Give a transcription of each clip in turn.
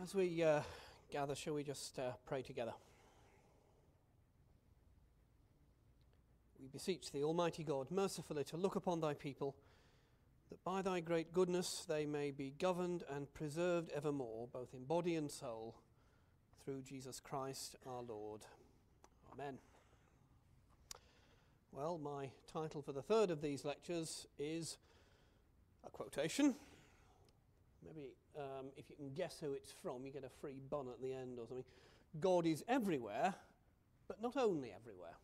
As we uh, gather, shall we just uh, pray together? We beseech thee, Almighty God, mercifully to look upon thy people, that by thy great goodness they may be governed and preserved evermore, both in body and soul, through Jesus Christ our Lord. Amen. Well, my title for the third of these lectures is a quotation. Maybe um, if you can guess who it's from, you get a free bun at the end or something. God is everywhere, but not only everywhere.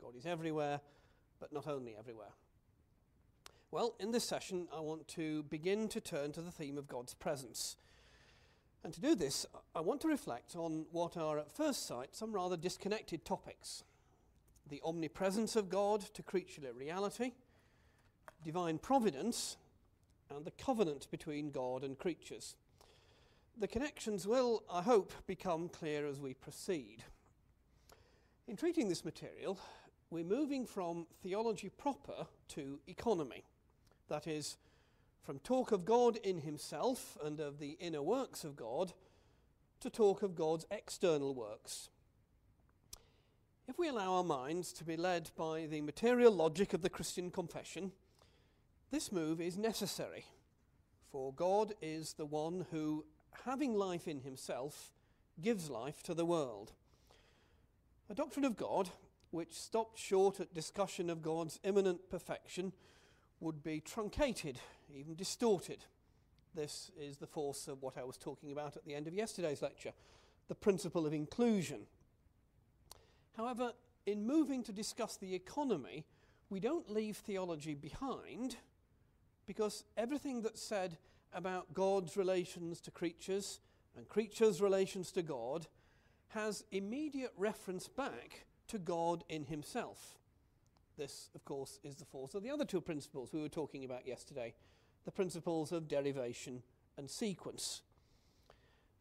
God is everywhere, but not only everywhere. Well, in this session, I want to begin to turn to the theme of God's presence. And to do this, I want to reflect on what are, at first sight, some rather disconnected topics the omnipresence of God to creaturely reality, divine providence, and the covenant between God and creatures. The connections will, I hope, become clear as we proceed. In treating this material, we're moving from theology proper to economy. That is, from talk of God in Himself and of the inner works of God to talk of God's external works. If we allow our minds to be led by the material logic of the Christian confession, this move is necessary, for God is the one who, having life in himself, gives life to the world. A doctrine of God which stopped short at discussion of God's immanent perfection would be truncated, even distorted. This is the force of what I was talking about at the end of yesterday's lecture the principle of inclusion. However, in moving to discuss the economy, we don't leave theology behind because everything that's said about God's relations to creatures and creatures' relations to God has immediate reference back to God in Himself. This, of course, is the force of the other two principles we were talking about yesterday the principles of derivation and sequence.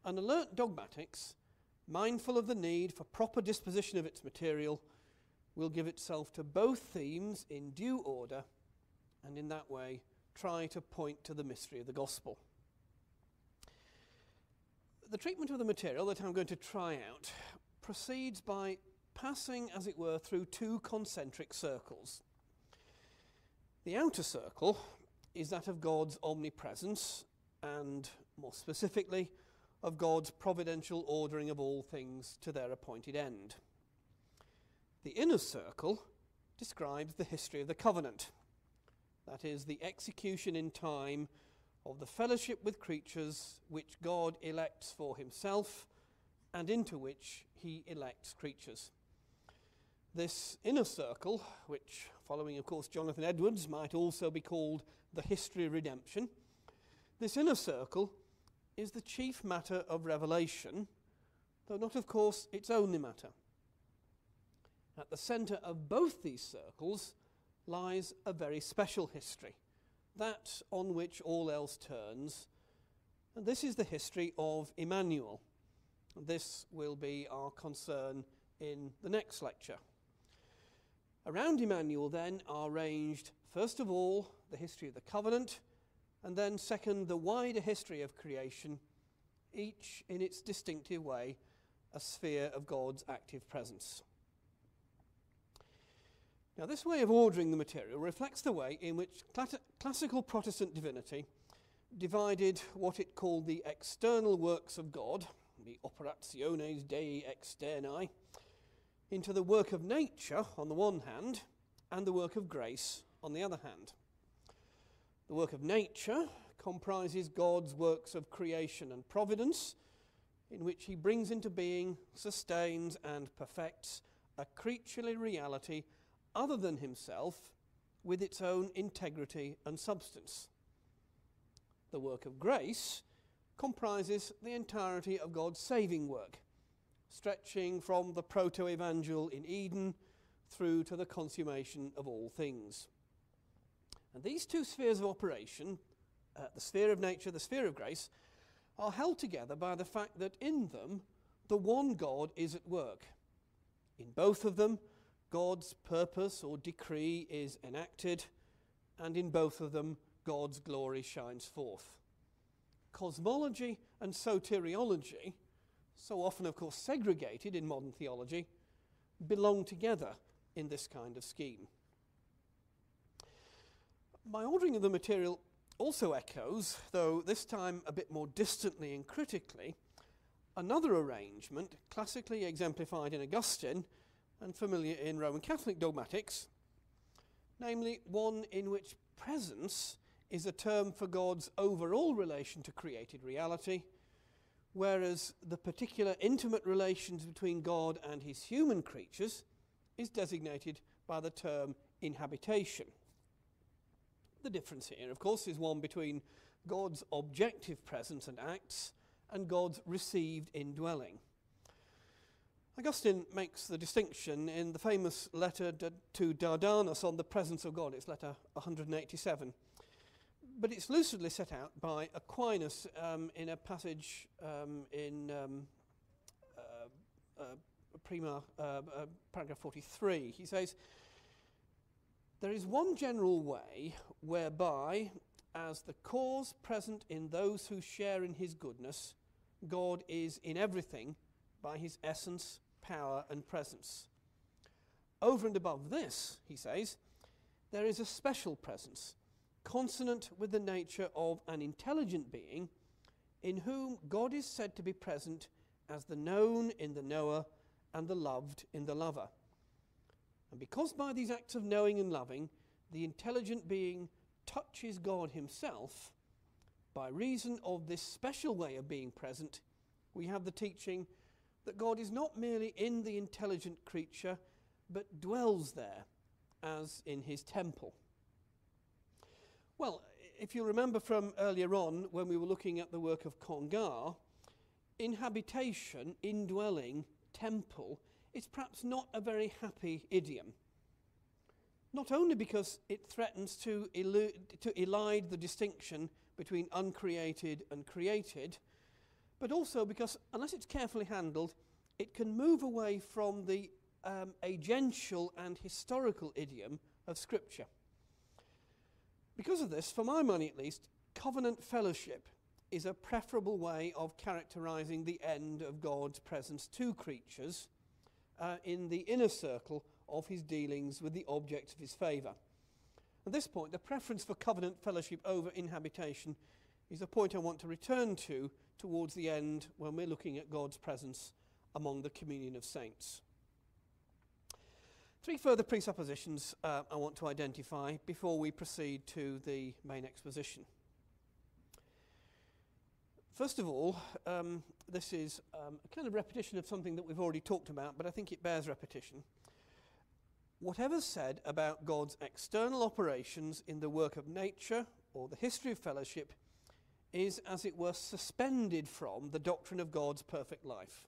An alert dogmatics, mindful of the need for proper disposition of its material, will give itself to both themes in due order and in that way try to point to the mystery of the gospel. The treatment of the material that I'm going to try out proceeds by passing, as it were, through two concentric circles. The outer circle is that of God's omnipresence, and more specifically, of God's providential ordering of all things to their appointed end. The inner circle describes the history of the covenant that is, the execution in time of the fellowship with creatures which God elects for himself and into which he elects creatures. This inner circle, which, following of course Jonathan Edwards, might also be called the history of redemption, this inner circle is the chief matter of revelation, though not, of course, its only matter. At the centre of both these circles lies a very special history, that on which all else turns. And this is the history of Emmanuel. This will be our concern in the next lecture. Around Emmanuel, then, are ranged, first of all, the history of the covenant, and then, second, the wider history of creation, each in its distinctive way a sphere of God's active presence. Now, this way of ordering the material reflects the way in which classical Protestant divinity divided what it called the external works of God, the operationes dei externi, into the work of nature on the one hand and the work of grace on the other hand. The work of nature comprises God's works of creation and providence, in which he brings into being, sustains, and perfects a creaturely reality other than himself with its own integrity and substance. The work of grace comprises the entirety of God's saving work, stretching from the proto evangel in Eden through to the consummation of all things. And these two spheres of operation, uh, the sphere of nature, the sphere of grace, are held together by the fact that in them the one God is at work. In both of them, God's purpose or decree is enacted, and in both of them, God's glory shines forth. cosmology and soteriology, so often, of course, segregated in modern theology, belong together in this kind of scheme. My ordering of the material also echoes, though this time a bit more distantly and critically, another arrangement classically exemplified in Augustine and familiar in Roman Catholic dogmatics, namely one in which presence is a term for God's overall relation to created reality, whereas the particular intimate relations between God and his human creatures is designated by the term inhabitation. The difference here, of course, is one between God's objective presence and acts and God's received indwelling. Augustine makes the distinction in the famous letter to Dardanus on the presence of God. It's letter 187. But it's lucidly set out by Aquinas um, in a passage um, in um, uh, uh, Prima, uh, uh paragraph 43. He says, there is one general way whereby, as the cause present in those who share in his goodness, God is in everything by his essence, power, and presence. Over and above this, he says, there is a special presence, consonant with the nature of an intelligent being, in whom God is said to be present as the known in the knower and the loved in the lover. And because by these acts of knowing and loving, the intelligent being touches God Himself, by reason of this special way of being present, we have the teaching that God is not merely in the intelligent creature, but dwells there as in His temple. Well, if you remember from earlier on when we were looking at the work of Congar, inhabitation, indwelling, temple is perhaps not a very happy idiom. Not only because it threatens to, elu- to elide the distinction between uncreated and created, but also because, unless it's carefully handled, it can move away from the um, agential and historical idiom of Scripture. Because of this, for my money at least, covenant fellowship is a preferable way of characterizing the end of God's presence to creatures uh, in the inner circle of his dealings with the objects of his favour. At this point, the preference for covenant fellowship over inhabitation is a point I want to return to towards the end when we're looking at God's presence among the communion of saints. Three further presuppositions uh, I want to identify before we proceed to the main exposition. First of all, um, this is um, a kind of repetition of something that we've already talked about, but I think it bears repetition. Whatever's said about God's external operations in the work of nature or the history of fellowship is, as it were, suspended from the doctrine of God's perfect life.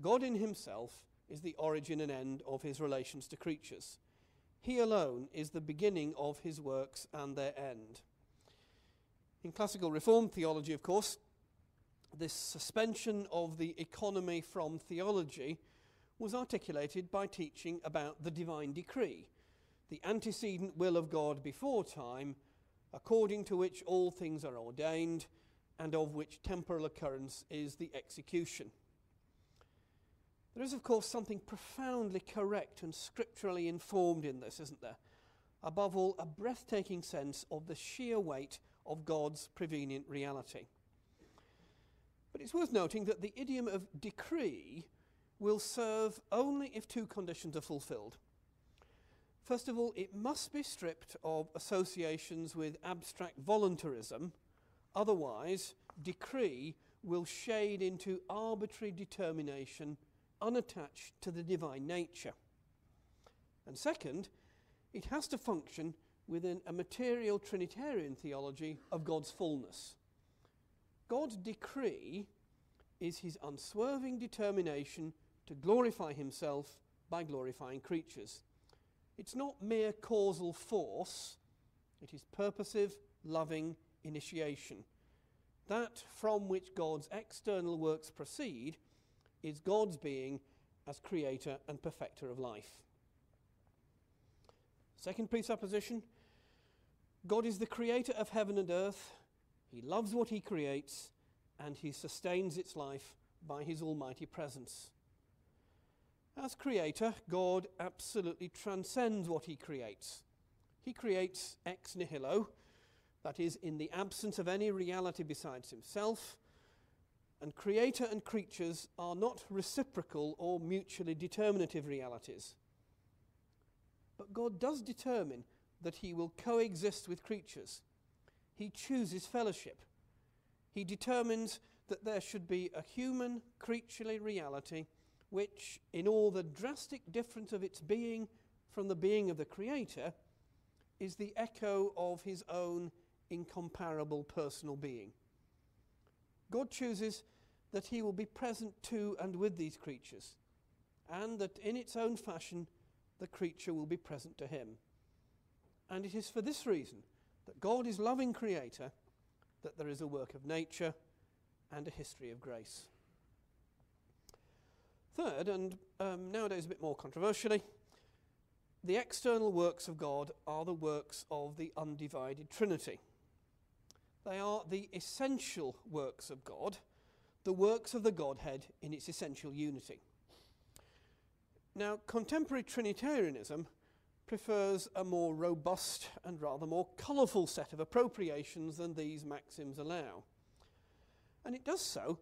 God in himself is the origin and end of his relations to creatures. He alone is the beginning of his works and their end. In classical Reformed theology, of course, this suspension of the economy from theology was articulated by teaching about the divine decree, the antecedent will of God before time, according to which all things are ordained, and of which temporal occurrence is the execution. There is, of course, something profoundly correct and scripturally informed in this, isn't there? Above all, a breathtaking sense of the sheer weight of God's prevenient reality. But it's worth noting that the idiom of decree will serve only if two conditions are fulfilled. First of all, it must be stripped of associations with abstract voluntarism, otherwise, decree will shade into arbitrary determination unattached to the divine nature. And second, it has to function within a material Trinitarian theology of God's fullness. God's decree is his unswerving determination to glorify himself by glorifying creatures. It's not mere causal force, it is purposive, loving initiation. That from which God's external works proceed is God's being as creator and perfecter of life. Second presupposition God is the creator of heaven and earth, He loves what he creates, and he sustains its life by his almighty presence. As creator, God absolutely transcends what he creates. He creates ex nihilo, that is, in the absence of any reality besides himself. And creator and creatures are not reciprocal or mutually determinative realities. But God does determine that he will coexist with creatures. He chooses fellowship. He determines that there should be a human creaturely reality which, in all the drastic difference of its being from the being of the Creator, is the echo of his own incomparable personal being. God chooses that he will be present to and with these creatures, and that in its own fashion the creature will be present to him. And it is for this reason that God is loving creator that there is a work of nature and a history of grace. Third, and um, nowadays a bit more controversially, the external works of God are the works of the undivided Trinity. They are the essential works of God, the works of the Godhead in its essential unity. Now, contemporary Trinitarianism prefers a more robust and rather more colourful set of appropriations than these maxims allow. And it does so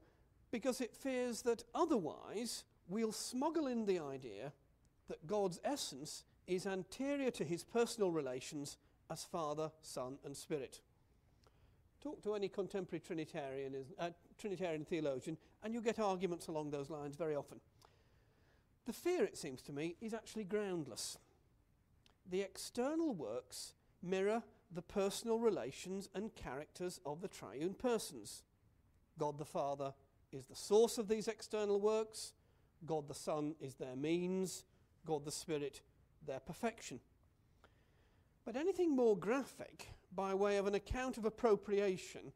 because it fears that otherwise we'll smuggle in the idea that God's essence is anterior to his personal relations as Father, Son, and Spirit. Talk to any contemporary Trinitarian, uh, Trinitarian theologian, and you'll get arguments along those lines very often. The fear, it seems to me, is actually groundless. The external works mirror the personal relations and characters of the triune persons. God the Father is the source of these external works, God the Son is their means, God the Spirit their perfection. But anything more graphic, by way of an account of appropriation,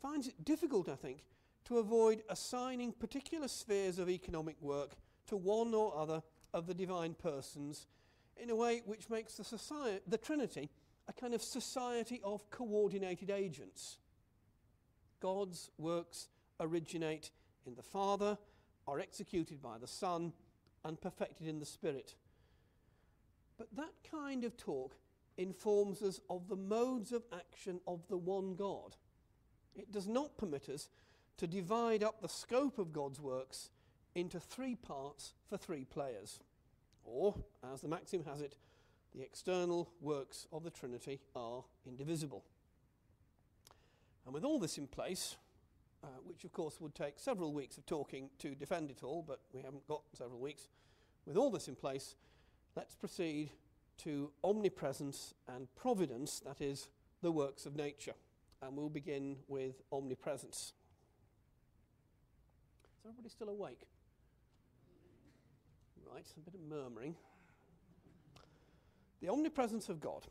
finds it difficult, I think, to avoid assigning particular spheres of economic work to one or other of the divine persons in a way which makes the, society, the Trinity a kind of society of coordinated agents. God's works originate in the Father, are executed by the Son, and perfected in the Spirit. But that kind of talk informs us of the modes of action of the one God. It does not permit us to divide up the scope of God's works into three parts for three players. Or, as the maxim has it, the external works of the Trinity are indivisible. And with all this in place, uh, which of course would take several weeks of talking to defend it all, but we haven't got several weeks. With all this in place, let's proceed to omnipresence and providence, that is, the works of nature. And we'll begin with omnipresence. Is everybody still awake? Right, a bit of murmuring. The omnipresence of God.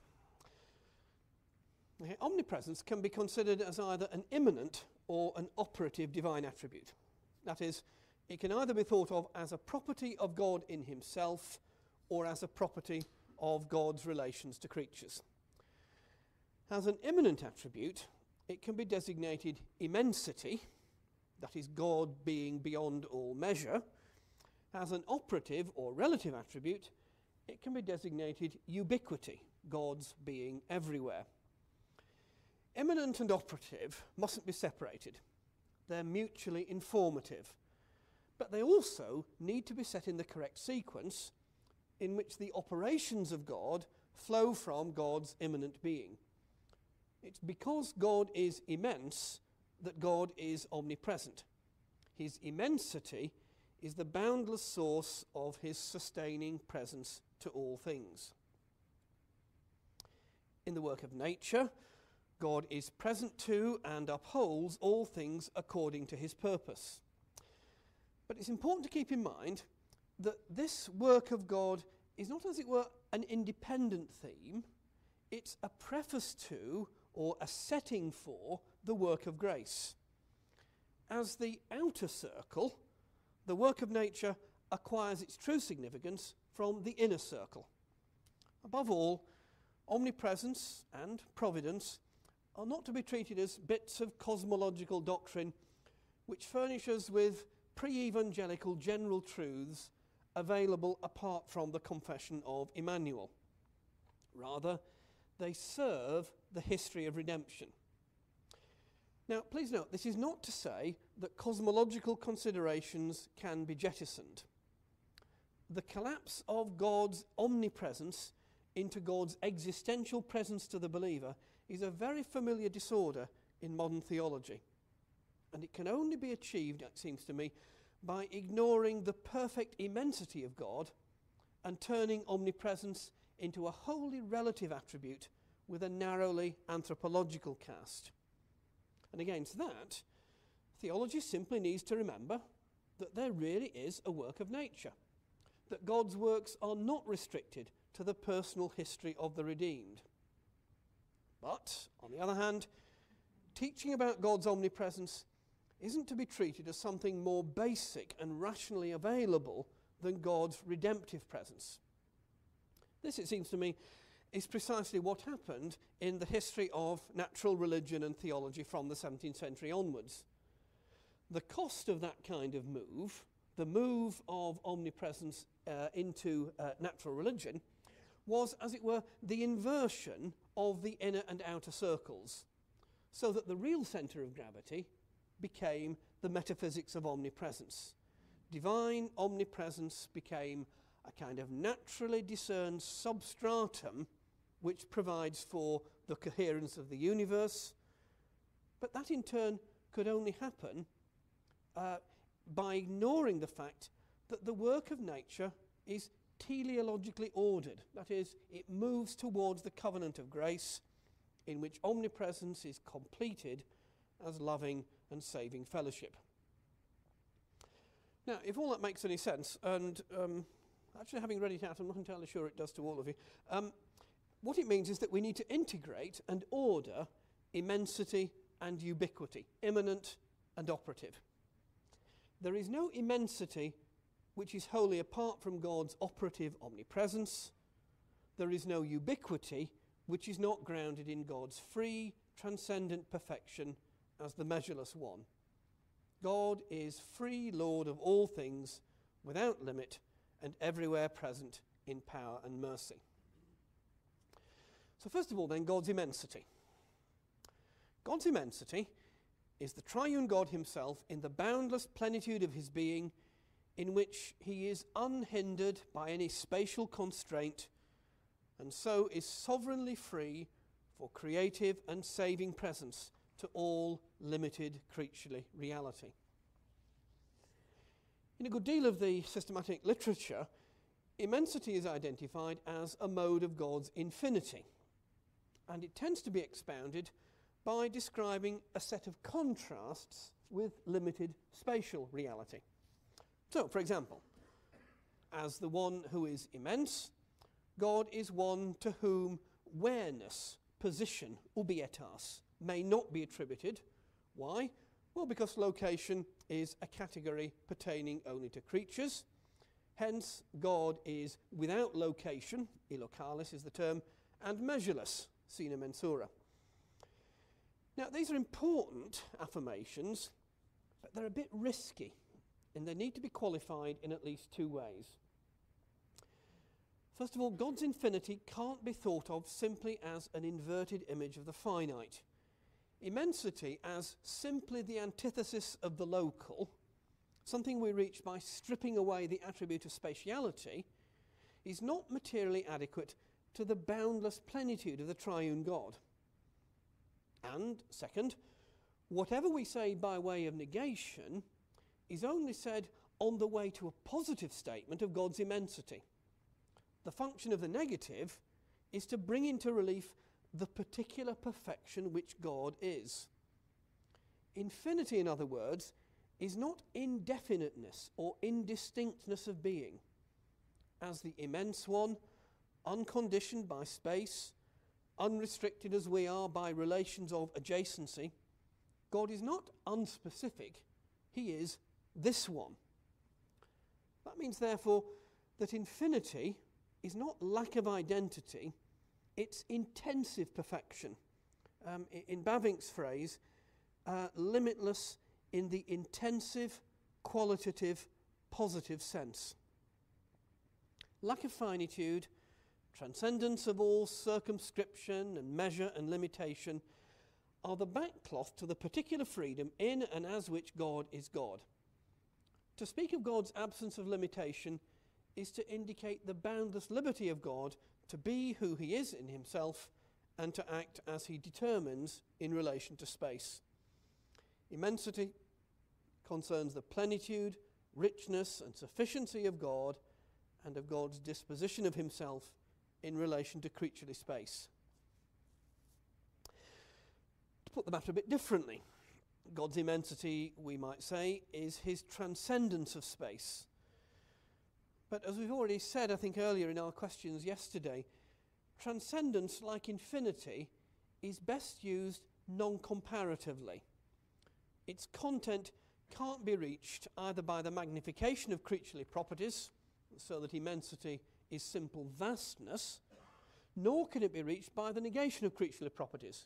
Okay, omnipresence can be considered as either an immanent or an operative divine attribute. That is, it can either be thought of as a property of God in himself or as a property of God's relations to creatures. As an immanent attribute, it can be designated immensity, that is, God being beyond all measure. As an operative or relative attribute, it can be designated ubiquity, God's being everywhere. Immanent and operative mustn't be separated. They're mutually informative. But they also need to be set in the correct sequence in which the operations of God flow from God's immanent being. It's because God is immense that God is omnipresent. His immensity is the boundless source of his sustaining presence to all things. In the work of nature, God is present to and upholds all things according to his purpose. But it's important to keep in mind that this work of God is not, as it were, an independent theme, it's a preface to or a setting for the work of grace. As the outer circle, the work of nature acquires its true significance from the inner circle. Above all, omnipresence and providence are not to be treated as bits of cosmological doctrine which furnish us with pre evangelical general truths available apart from the confession of Emmanuel. Rather, they serve the history of redemption. Now, please note, this is not to say that cosmological considerations can be jettisoned. The collapse of God's omnipresence into God's existential presence to the believer is a very familiar disorder in modern theology. And it can only be achieved, it seems to me, by ignoring the perfect immensity of God and turning omnipresence into a wholly relative attribute with a narrowly anthropological cast. And against that, theology simply needs to remember that there really is a work of nature, that God's works are not restricted to the personal history of the redeemed. But, on the other hand, teaching about God's omnipresence isn't to be treated as something more basic and rationally available than God's redemptive presence. This, it seems to me, is precisely what happened in the history of natural religion and theology from the 17th century onwards. The cost of that kind of move, the move of omnipresence uh, into uh, natural religion, was, as it were, the inversion of the inner and outer circles, so that the real centre of gravity became the metaphysics of omnipresence. Divine omnipresence became a kind of naturally discerned substratum which provides for the coherence of the universe. But that in turn could only happen uh, by ignoring the fact that the work of nature is teleologically ordered. That is, it moves towards the covenant of grace in which omnipresence is completed as loving and saving fellowship. Now, if all that makes any sense, and um, actually having read it out, I'm not entirely sure it does to all of you, um, what it means is that we need to integrate and order immensity and ubiquity, immanent and operative. There is no immensity which is wholly apart from God's operative omnipresence. There is no ubiquity which is not grounded in God's free, transcendent perfection as the measureless one. God is free Lord of all things, without limit, and everywhere present in power and mercy. So, first of all, then, God's immensity. God's immensity is the triune God Himself in the boundless plenitude of His being, in which He is unhindered by any spatial constraint, and so is sovereignly free for creative and saving presence to all limited creaturely reality. In a good deal of the systematic literature, immensity is identified as a mode of God's infinity and it tends to be expounded by describing a set of contrasts with limited spatial reality. So, for example, as the one who is immense, God is one to whom whereness, position, ubietas, may not be attributed. Why? Well, because location is a category pertaining only to creatures. Hence, God is without location, illocalis is the term, and measureless, sine mensura. Now, these are important affirmations, but they're a bit risky, and they need to be qualified in at least two ways. First of all, God's infinity can't be thought of simply as an inverted image of the finite. Immensity as simply the antithesis of the local, something we reach by stripping away the attribute of spatiality, is not materially adequate to the boundless plenitude of the triune God. And, second, whatever we say by way of negation is only said on the way to a positive statement of God's immensity. The function of the negative is to bring into relief the particular perfection which God is. Infinity, in other words, is not indefiniteness or indistinctness of being, as the immense one unconditioned by space, unrestricted as we are by relations of adjacency, God is not unspecific, He is this one. That means, therefore, that infinity is not lack of identity, it's intensive perfection, um, in Bavinck's phrase, uh, limitless in the intensive, qualitative, positive sense. Lack of finitude, transcendence of all circumscription and measure and limitation are the backcloth to the particular freedom in and as which God is God. To speak of God's absence of limitation is to indicate the boundless liberty of God to be who he is in himself and to act as he determines in relation to space. Immensity concerns the plenitude, richness, and sufficiency of God and of God's disposition of himself in relation to creaturely space. To put the matter a bit differently, God's immensity, we might say, is his transcendence of space. But as we've already said, I think earlier in our questions yesterday, transcendence, like infinity, is best used non comparatively. Its content can't be reached either by the magnification of creaturely properties, so that immensity is simple vastness, nor can it be reached by the negation of creaturely properties,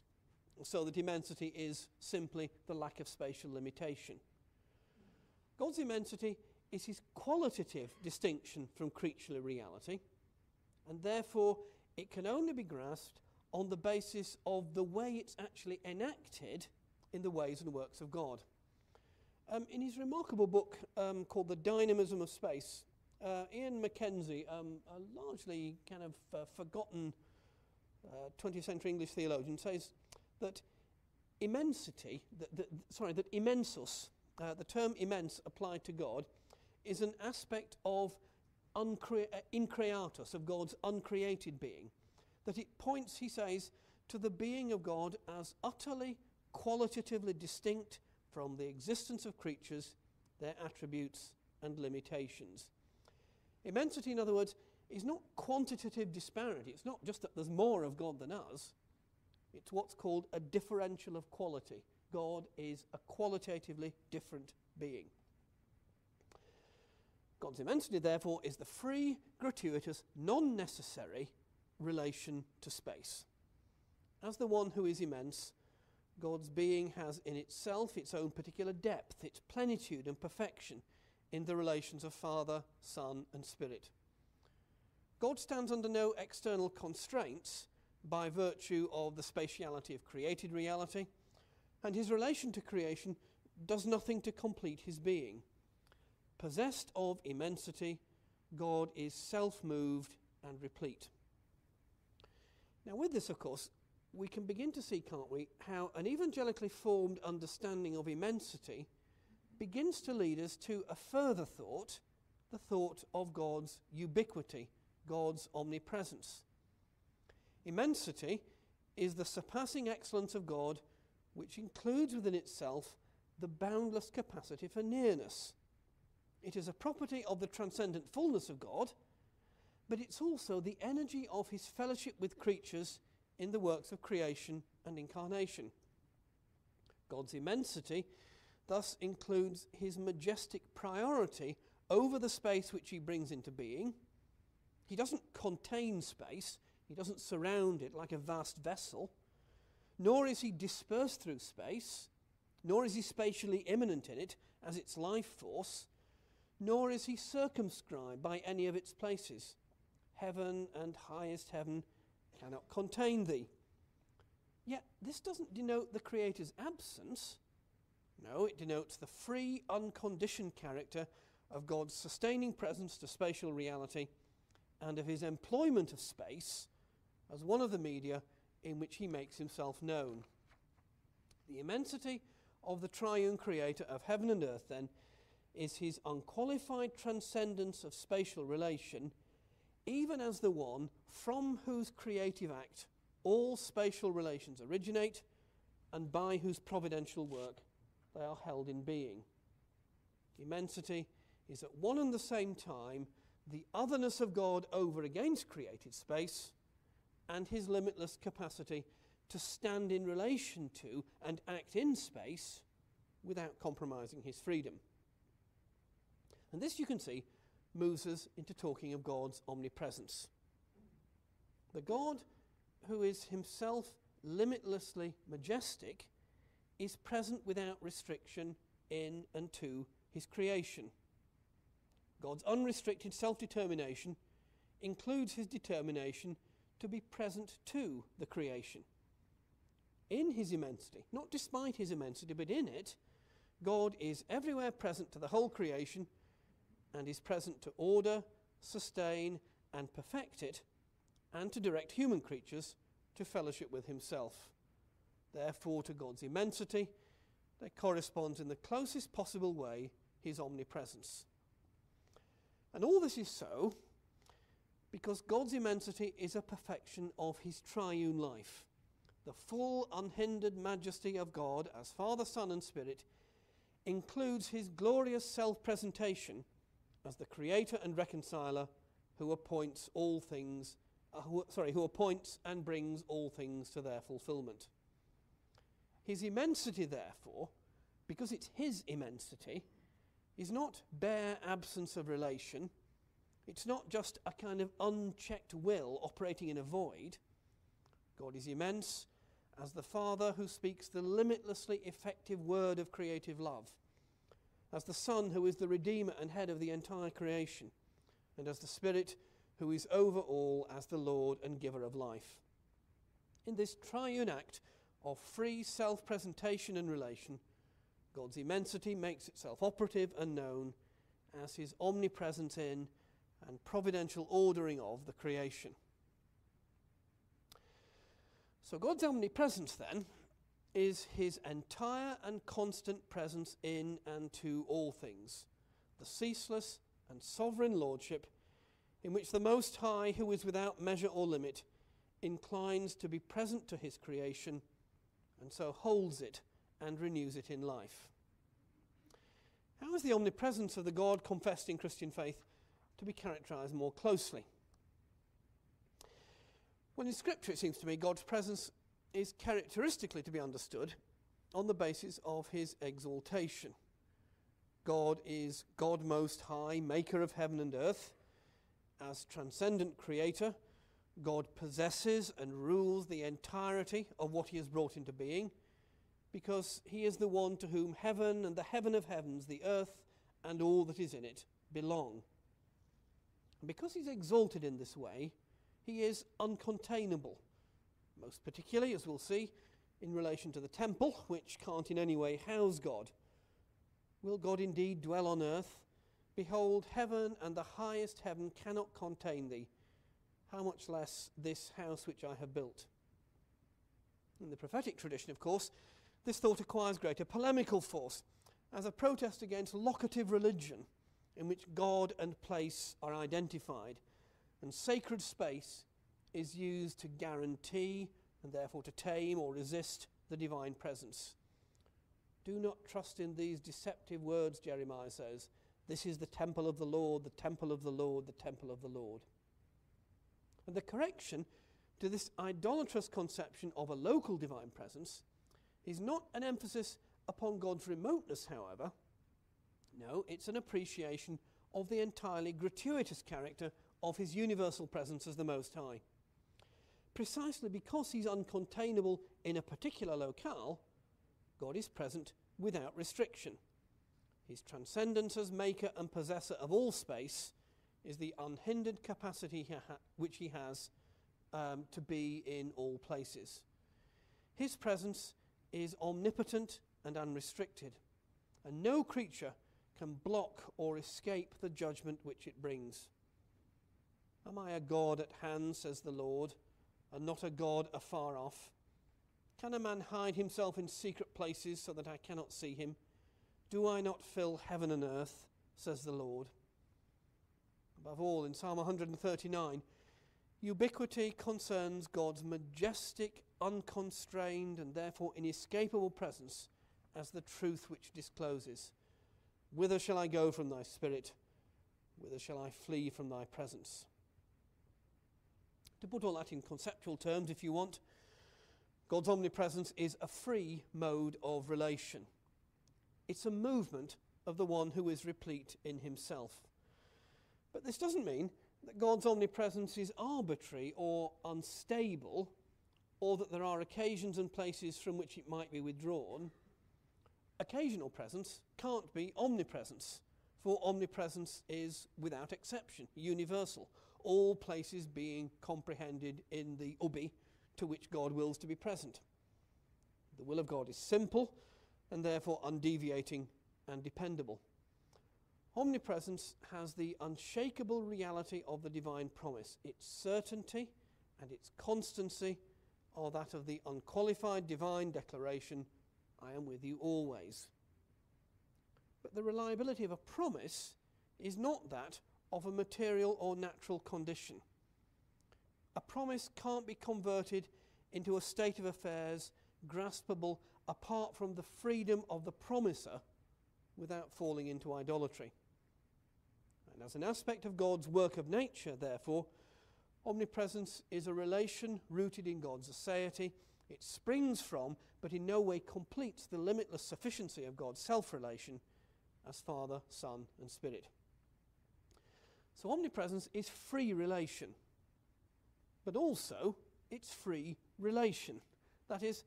so that immensity is simply the lack of spatial limitation. God's immensity is his qualitative distinction from creaturely reality, and therefore it can only be grasped on the basis of the way it's actually enacted in the ways and works of God. Um, in his remarkable book um, called The Dynamism of Space, uh, Iain MacKenzie, um, a largely kind of uh, forgotten uh, 20th century English theologian, says that immensity, that, that, sorry, that immensus, uh, the term immense applied to God, is an aspect of uncre- uh, increatus, of God's uncreated being. That it points, he says, to the being of God as utterly qualitatively distinct from the existence of creatures, their attributes, and limitations. Immensity, in other words, is not quantitative disparity. It's not just that there's more of God than us, it's what's called a differential of quality. God is a qualitatively different being. God's immensity, therefore, is the free, gratuitous, non necessary relation to space. As the one who is immense, God's being has in itself its own particular depth, its plenitude and perfection in the relations of Father, Son, and Spirit. God stands under no external constraints by virtue of the spatiality of created reality, and his relation to creation does nothing to complete his being. Possessed of immensity, God is self moved and replete. Now, with this, of course, we can begin to see, can't we, how an evangelically formed understanding of immensity begins to lead us to a further thought, the thought of God's ubiquity, God's omnipresence. Immensity is the surpassing excellence of God, which includes within itself the boundless capacity for nearness. It is a property of the transcendent fullness of God, but it's also the energy of his fellowship with creatures in the works of creation and incarnation. God's immensity thus includes his majestic priority over the space which he brings into being. He doesn't contain space, he doesn't surround it like a vast vessel, nor is he dispersed through space, nor is he spatially immanent in it as its life force, nor is he circumscribed by any of its places. Heaven and highest heaven cannot contain thee. Yet this doesn't denote the Creator's absence. No, it denotes the free, unconditioned character of God's sustaining presence to spatial reality and of his employment of space as one of the media in which he makes himself known. The immensity of the triune creator of heaven and earth, then, is his unqualified transcendence of spatial relation even as the one from whose creative act all spatial relations originate and by whose providential work they are held in being. Immensity is at one and the same time the otherness of God over against created space and his limitless capacity to stand in relation to and act in space without compromising his freedom. And this you can see moves us into talking of God's omnipresence. The God who is himself limitlessly majestic, is present without restriction in and to his creation. God's unrestricted self determination includes his determination to be present to the creation. In his immensity, not despite his immensity, but in it, God is everywhere present to the whole creation and is present to order, sustain, and perfect it, and to direct human creatures to fellowship with himself. Therefore, to God's immensity, there corresponds in the closest possible way his omnipresence. And all this is so because God's immensity is a perfection of his triune life. The full, unhindered majesty of God as Father, Son, and Spirit includes his glorious self presentation as the creator and reconciler who appoints all things, uh, who, sorry, who appoints and brings all things to their fulfillment. His immensity, therefore, because it's his immensity, is not bare absence of relation. It's not just a kind of unchecked will operating in a void. God is immense as the Father who speaks the limitlessly effective word of creative love, as the Son who is the Redeemer and head of the entire creation, and as the Spirit who is over all as the Lord and giver of life. In this triune act of free self presentation and relation, God's immensity makes itself operative and known as his omnipresence in and providential ordering of the creation. So, God's omnipresence then is his entire and constant presence in and to all things, the ceaseless and sovereign lordship in which the Most High, who is without measure or limit, inclines to be present to his creation and so holds it and renews it in life. How is the omnipresence of the God confessed in Christian faith to be characterized more closely? Well, in Scripture, it seems to me God's presence is characteristically to be understood on the basis of his exaltation. God is God Most High, maker of heaven and earth. As transcendent creator, God possesses and rules the entirety of what he has brought into being because he is the one to whom heaven and the heaven of heavens, the earth and all that is in it, belong. And because he's exalted in this way, he is uncontainable, most particularly, as we'll see, in relation to the temple, which can't in any way house God. Will God indeed dwell on earth? Behold, heaven and the highest heaven cannot contain thee. How much less this house which I have built? In the prophetic tradition, of course, this thought acquires greater polemical force as a protest against locative religion in which God and place are identified, and sacred space is used to guarantee and therefore to tame or resist the divine presence. Do not trust in these deceptive words, Jeremiah says. This is the temple of the Lord, the temple of the Lord, the temple of the Lord. And the correction to this idolatrous conception of a local divine presence is not an emphasis upon God's remoteness, however. No, it's an appreciation of the entirely gratuitous character of his universal presence as the Most High. Precisely because he's uncontainable in a particular locale, God is present without restriction. His transcendence as maker and possessor of all space is the unhindered capacity he which he has um, to be in all places. His presence is omnipotent and unrestricted, and no creature can block or escape the judgment which it brings. Am I a God at hand, says the Lord, and not a God afar off? Can a man hide himself in secret places so that I cannot see him? Do I not fill heaven and earth, says the Lord? Above all, in Psalm 139, ubiquity concerns God's majestic unconstrained, and therefore inescapable presence as the truth which discloses. Whither shall I go from thy spirit? Whither shall I flee from thy presence? To put all that in conceptual terms, if you want, God's omnipresence is a free mode of relation. It's a movement of the one who is replete in himself. But this doesn't mean that God's omnipresence is arbitrary or unstable or that there are occasions and places from which it might be withdrawn, occasional presence can't be omnipresence, for omnipresence is, without exception, universal, all places being comprehended in the ubi to which God wills to be present. The will of God is simple and therefore undeviating and dependable. Omnipresence has the unshakable reality of the divine promise. Its certainty and its constancy are that of the unqualified divine declaration, I am with you always. But the reliability of a promise is not that of a material or natural condition. A promise can't be converted into a state of affairs graspable apart from the freedom of the promiser without falling into idolatry. And as an aspect of God's work of nature, therefore, omnipresence is a relation rooted in God's aseity. It springs from, but in no way completes, the limitless sufficiency of God's self relation as Father, Son, and Spirit. So, omnipresence is free relation, but also it's free relation. That is,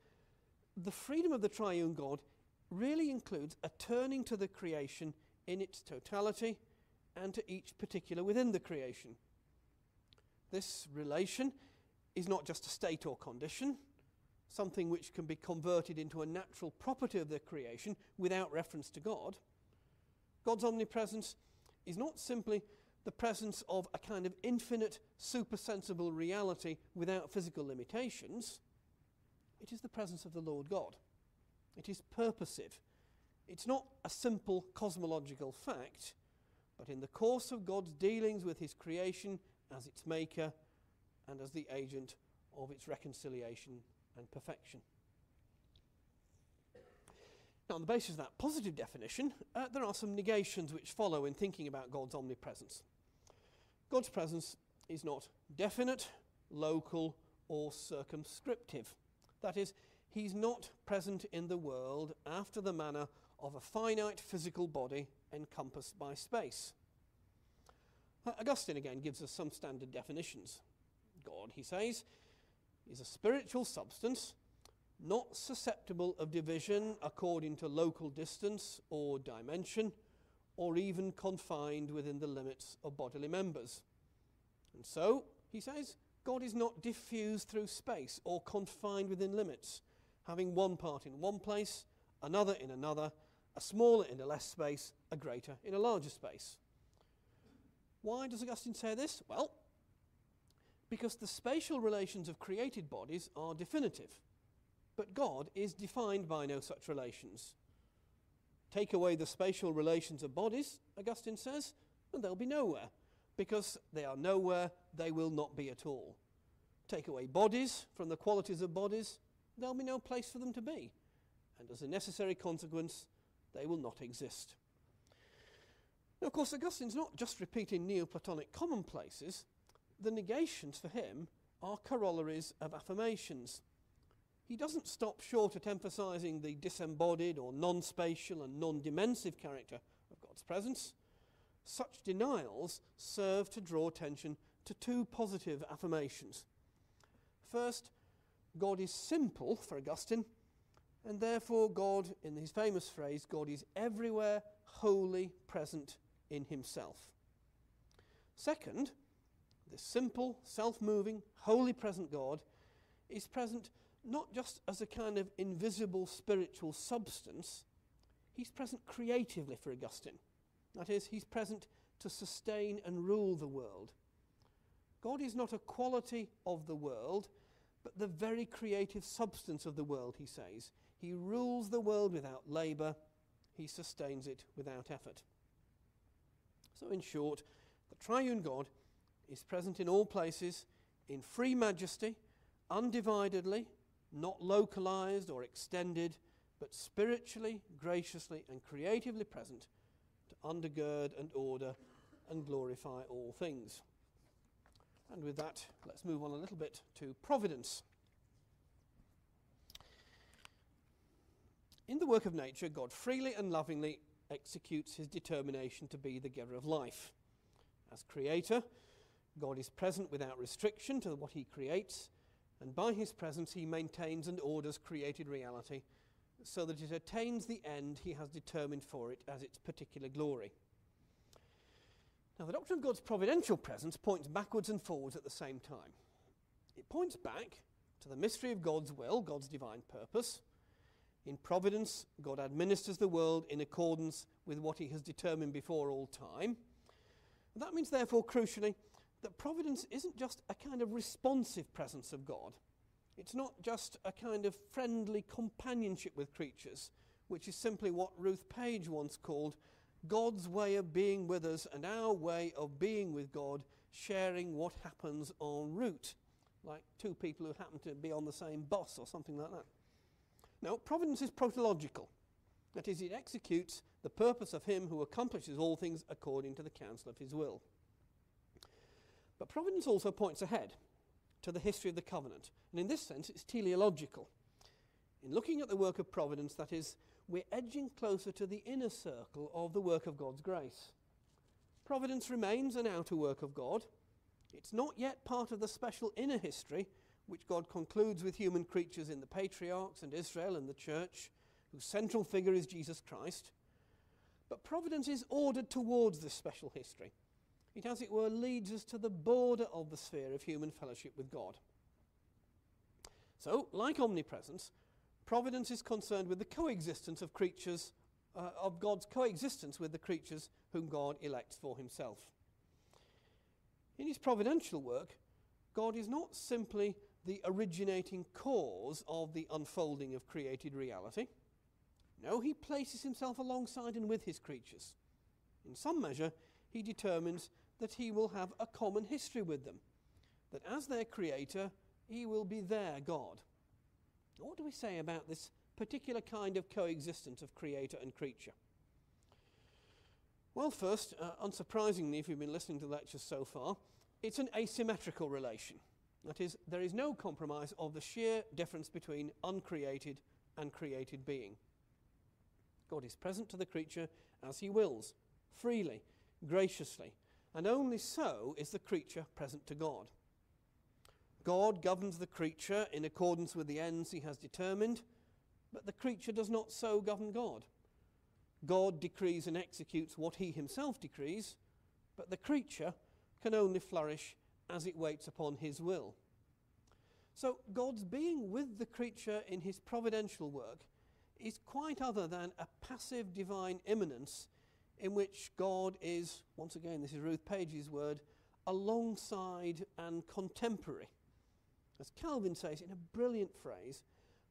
the freedom of the triune God really includes a turning to the creation in its totality and to each particular within the creation. This relation is not just a state or condition, something which can be converted into a natural property of the creation without reference to God. God's omnipresence is not simply the presence of a kind of infinite, supersensible reality without physical limitations. It is the presence of the Lord God. It is purposive. It's not a simple cosmological fact, but in the course of God's dealings with his creation as its maker and as the agent of its reconciliation and perfection. Now, on the basis of that positive definition, uh, there are some negations which follow in thinking about God's omnipresence. God's presence is not definite, local, or circumscriptive. That is, he's not present in the world after the manner of a finite physical body encompassed by space. Uh, Augustine again gives us some standard definitions. God, he says, is a spiritual substance not susceptible of division according to local distance or dimension, or even confined within the limits of bodily members. And so, he says, God is not diffused through space or confined within limits, having one part in one place, another in another, a smaller in a less space, a greater in a larger space. Why does Augustine say this? Well, because the spatial relations of created bodies are definitive, but God is defined by no such relations. Take away the spatial relations of bodies, Augustine says, and they'll be nowhere. Because they are nowhere, they will not be at all. Take away bodies from the qualities of bodies, there'll be no place for them to be. And as a necessary consequence, they will not exist. Now, of course, Augustine's not just repeating Neoplatonic commonplaces. The negations for him are corollaries of affirmations. He doesn't stop short at emphasizing the disembodied or non spatial and non dimensive character of God's presence. Such denials serve to draw attention to two positive affirmations. First, God is simple for Augustine, and therefore God, in his famous phrase, God is everywhere wholly present in himself. Second, the simple, self moving, wholly present God is present not just as a kind of invisible spiritual substance, he's present creatively for Augustine. That is, he's present to sustain and rule the world. God is not a quality of the world, but the very creative substance of the world, he says. He rules the world without labour, he sustains it without effort. So, in short, the triune God is present in all places, in free majesty, undividedly, not localized or extended, but spiritually, graciously, and creatively present to undergird and order and glorify all things. And with that, let's move on a little bit to providence. In the work of nature, God freely and lovingly executes his determination to be the giver of life. As creator, God is present without restriction to what he creates and by his presence he maintains and orders created reality so that it attains the end he has determined for it as its particular glory. Now, the doctrine of God's providential presence points backwards and forwards at the same time. It points back to the mystery of God's will, God's divine purpose. In providence, God administers the world in accordance with what he has determined before all time. That means, therefore, crucially, that providence isn't just a kind of responsive presence of God. It's not just a kind of friendly companionship with creatures, which is simply what Ruth Page once called God's way of being with us and our way of being with God, sharing what happens en route, like two people who happen to be on the same bus or something like that. Now, providence is protological. That is, it executes the purpose of him who accomplishes all things according to the counsel of his will. But providence also points ahead to the history of the covenant. And in this sense, it's teleological. In looking at the work of providence, that is, we're edging closer to the inner circle of the work of God's grace. Providence remains an outer work of God. It's not yet part of the special inner history which God concludes with human creatures in the patriarchs and Israel and the church, whose central figure is Jesus Christ. But providence is ordered towards this special history. It, as it were, leads us to the border of the sphere of human fellowship with God. So, like omnipresence, providence is concerned with the coexistence of creatures, uh, of God's coexistence with the creatures whom God elects for himself. In his providential work, God is not simply the originating cause of the unfolding of created reality. No, he places himself alongside and with his creatures. In some measure, he determines that he will have a common history with them, that as their creator, he will be their God. What do we say about this particular kind of coexistence of creator and creature? Well, first, uh, unsurprisingly, if you've been listening to the lectures so far, it's an asymmetrical relation. That is, there is no compromise of the sheer difference between uncreated and created being. God is present to the creature as he wills, freely, graciously, and only so is the creature present to God. God governs the creature in accordance with the ends he has determined, but the creature does not so govern God. God decrees and executes what he himself decrees, but the creature can only flourish as it waits upon his will. So, God's being with the creature in his providential work is quite other than a passive divine immanence in which God is, once again, this is Ruth Page's word, alongside and contemporary. As Calvin says in a brilliant phrase,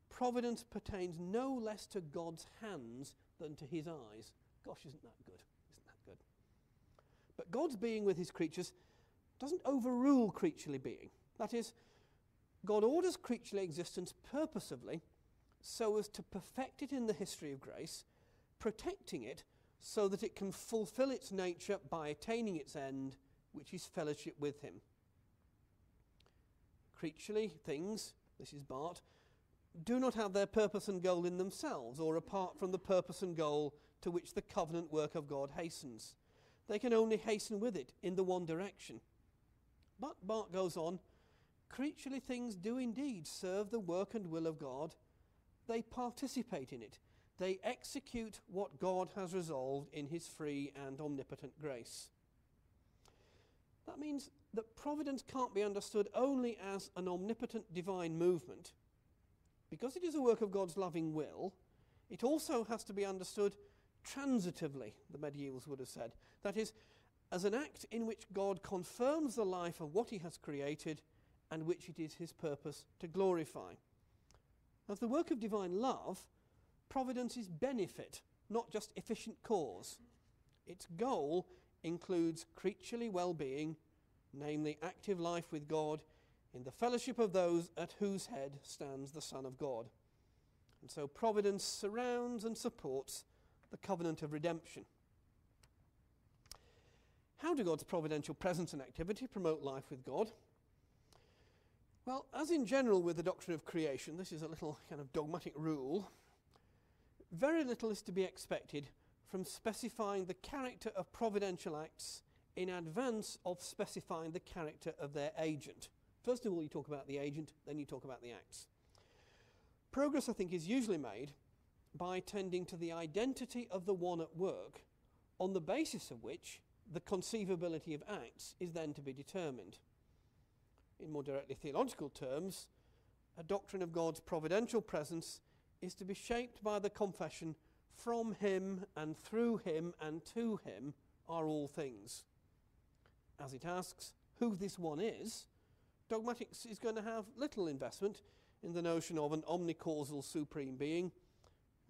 providence pertains no less to God's hands than to his eyes. Gosh, isn't that good? Isn't that good? But God's being with his creatures doesn't overrule creaturely being. That is, God orders creaturely existence purposively so as to perfect it in the history of grace, protecting it so that it can fulfill its nature by attaining its end, which is fellowship with Him. Creaturely things, this is Barth, do not have their purpose and goal in themselves or apart from the purpose and goal to which the covenant work of God hastens. They can only hasten with it in the one direction. But Barth goes on, creaturely things do indeed serve the work and will of God. They participate in it. They execute what God has resolved in his free and omnipotent grace. That means that providence can't be understood only as an omnipotent divine movement. Because it is a work of God's loving will, it also has to be understood transitively, the medievals would have said. That is, as an act in which God confirms the life of what he has created and which it is his purpose to glorify. As the work of divine love, providence is benefit, not just efficient cause. Its goal includes creaturely well being, namely active life with God, in the fellowship of those at whose head stands the Son of God. And so providence surrounds and supports the covenant of redemption. How do God's providential presence and activity promote life with God? Well, as in general with the doctrine of creation, this is a little kind of dogmatic rule. Very little is to be expected from specifying the character of providential acts in advance of specifying the character of their agent. First of all, you talk about the agent, then you talk about the acts. Progress, I think, is usually made by tending to the identity of the one at work, on the basis of which the conceivability of acts is then to be determined. In more directly theological terms, a doctrine of God's providential presence is to be shaped by the confession from him and through him and to him are all things. As it asks who this one is, dogmatics is going to have little investment in the notion of an omnicausal supreme being,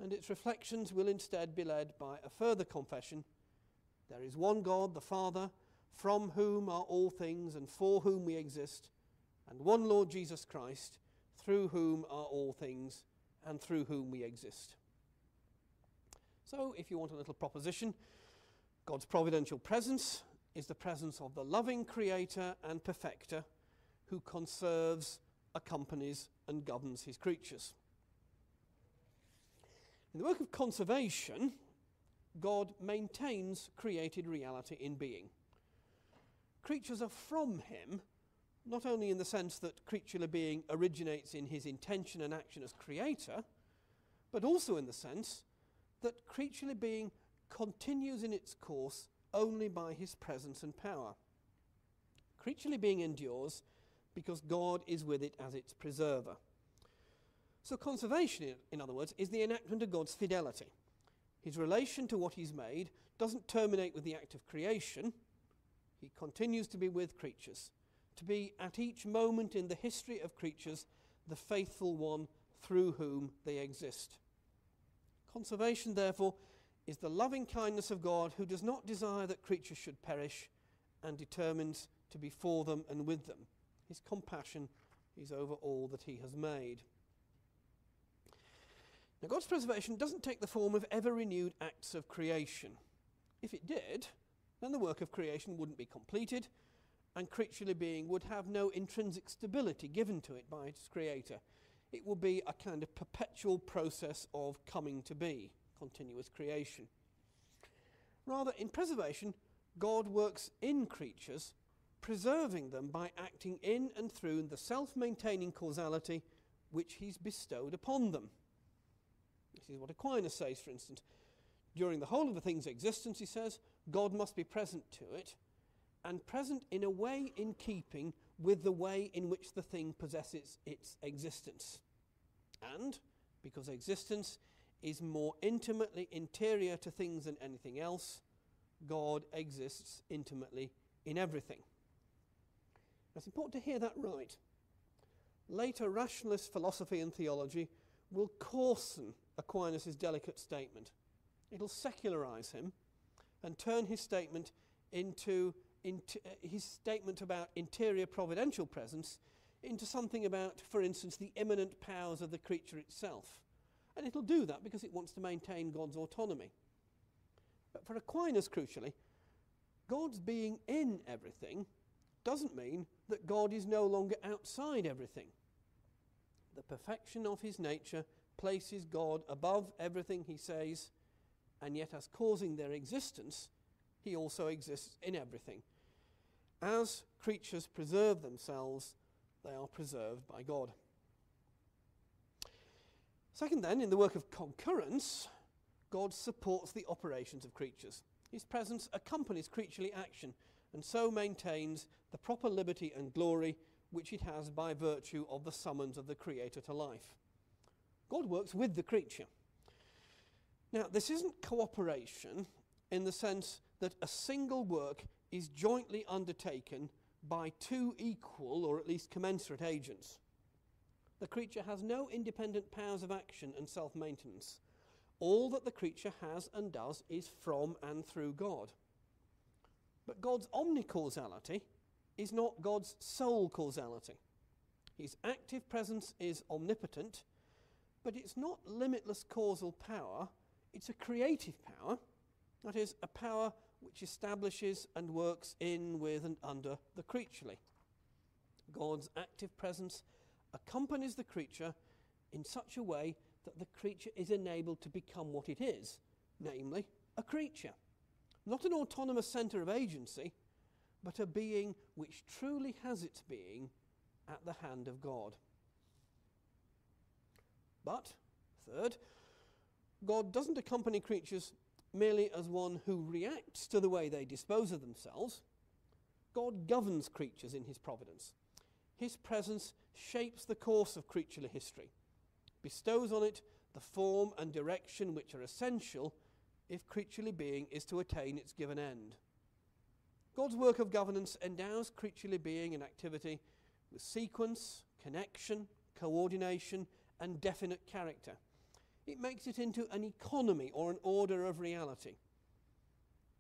and its reflections will instead be led by a further confession there is one God, the Father, from whom are all things and for whom we exist, and one Lord Jesus Christ, through whom are all things and through whom we exist. So, if you want a little proposition, God's providential presence is the presence of the loving Creator and Perfecter who conserves, accompanies, and governs his creatures. In the work of conservation, God maintains created reality in being. Creatures are from him, not only in the sense that creaturely being originates in his intention and action as creator, but also in the sense that creaturely being continues in its course only by his presence and power. Creaturely being endures because God is with it as its preserver. So, conservation, in other words, is the enactment of God's fidelity. His relation to what he's made doesn't terminate with the act of creation, he continues to be with creatures, to be at each moment in the history of creatures the faithful one through whom they exist. Conservation, therefore, is the loving kindness of God who does not desire that creatures should perish and determines to be for them and with them. His compassion is over all that he has made. Now, God's preservation doesn't take the form of ever renewed acts of creation. If it did, then the work of creation wouldn't be completed, and creaturely being would have no intrinsic stability given to it by its creator. It will be a kind of perpetual process of coming to be, continuous creation. Rather, in preservation, God works in creatures, preserving them by acting in and through the self maintaining causality which He's bestowed upon them. This is what Aquinas says, for instance. During the whole of a thing's existence, he says, God must be present to it, and present in a way in keeping with the way in which the thing possesses its existence. And because existence is more intimately interior to things than anything else, God exists intimately in everything. It's important to hear that right. Later rationalist philosophy and theology will coarsen Aquinas' delicate statement. It'll secularize him and turn his statement into, into uh, his statement about interior providential presence into something about, for instance, the immanent powers of the creature itself. And it'll do that because it wants to maintain God's autonomy. But for Aquinas, crucially, God's being in everything doesn't mean that God is no longer outside everything. The perfection of his nature places God above everything he says, and yet, as causing their existence, he also exists in everything. As creatures preserve themselves, they are preserved by God. Second, then, in the work of concurrence, God supports the operations of creatures. His presence accompanies creaturely action and so maintains the proper liberty and glory which it has by virtue of the summons of the Creator to life. God works with the creature. Now, this isn't cooperation in the sense that a single work is jointly undertaken by two equal or at least commensurate agents. The creature has no independent powers of action and self maintenance. All that the creature has and does is from and through God. But God's omnicausality is not God's sole causality. His active presence is omnipotent, but it's not limitless causal power, it's a creative power. That is, a power which establishes and works in, with, and under the creaturely. God's active presence accompanies the creature in such a way that the creature is enabled to become what it is, namely, a creature. Not an autonomous centre of agency, but a being which truly has its being at the hand of God. But, third, God doesn't accompany creatures merely as one who reacts to the way they dispose of themselves. God governs creatures in his providence. His presence shapes the course of creaturely history, bestows on it the form and direction which are essential if creaturely being is to attain its given end. God's work of governance endows creaturely being and activity with sequence, connection, coordination, and definite character. It makes it into an economy or an order of reality.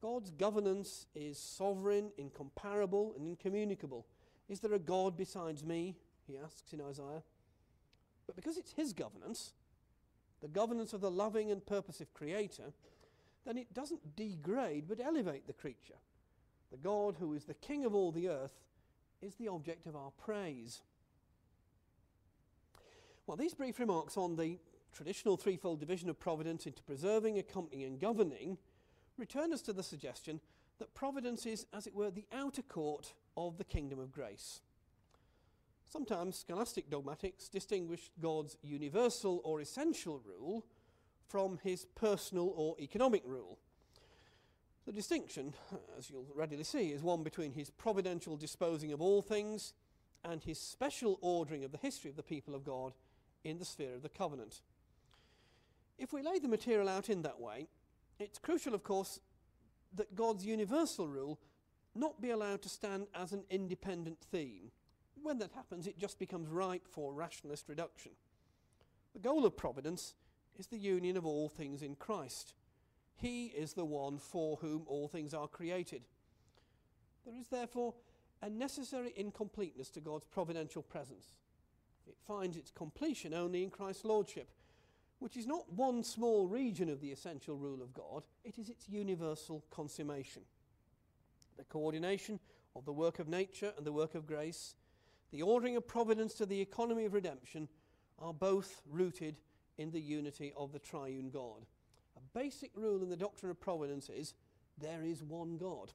God's governance is sovereign, incomparable, and incommunicable. Is there a God besides me? He asks in Isaiah. But because it's His governance, the governance of the loving and purposive Creator, then it doesn't degrade but elevate the creature. The God who is the King of all the earth is the object of our praise. Well, these brief remarks on the traditional threefold division of providence into preserving, accompanying, and governing return us to the suggestion that providence is, as it were, the outer court of the kingdom of grace. Sometimes scholastic dogmatics distinguish God's universal or essential rule from his personal or economic rule. The distinction, as you'll readily see, is one between his providential disposing of all things and his special ordering of the history of the people of God in the sphere of the covenant. If we lay the material out in that way, it's crucial, of course, that God's universal rule not be allowed to stand as an independent theme. When that happens, it just becomes ripe for rationalist reduction. The goal of providence is the union of all things in Christ. He is the one for whom all things are created. There is therefore a necessary incompleteness to God's providential presence. It finds its completion only in Christ's Lordship, which is not one small region of the essential rule of God, it is its universal consummation. The coordination of the work of nature and the work of grace, the ordering of providence to the economy of redemption, are both rooted in the unity of the triune God. A basic rule in the doctrine of providence is there is one God.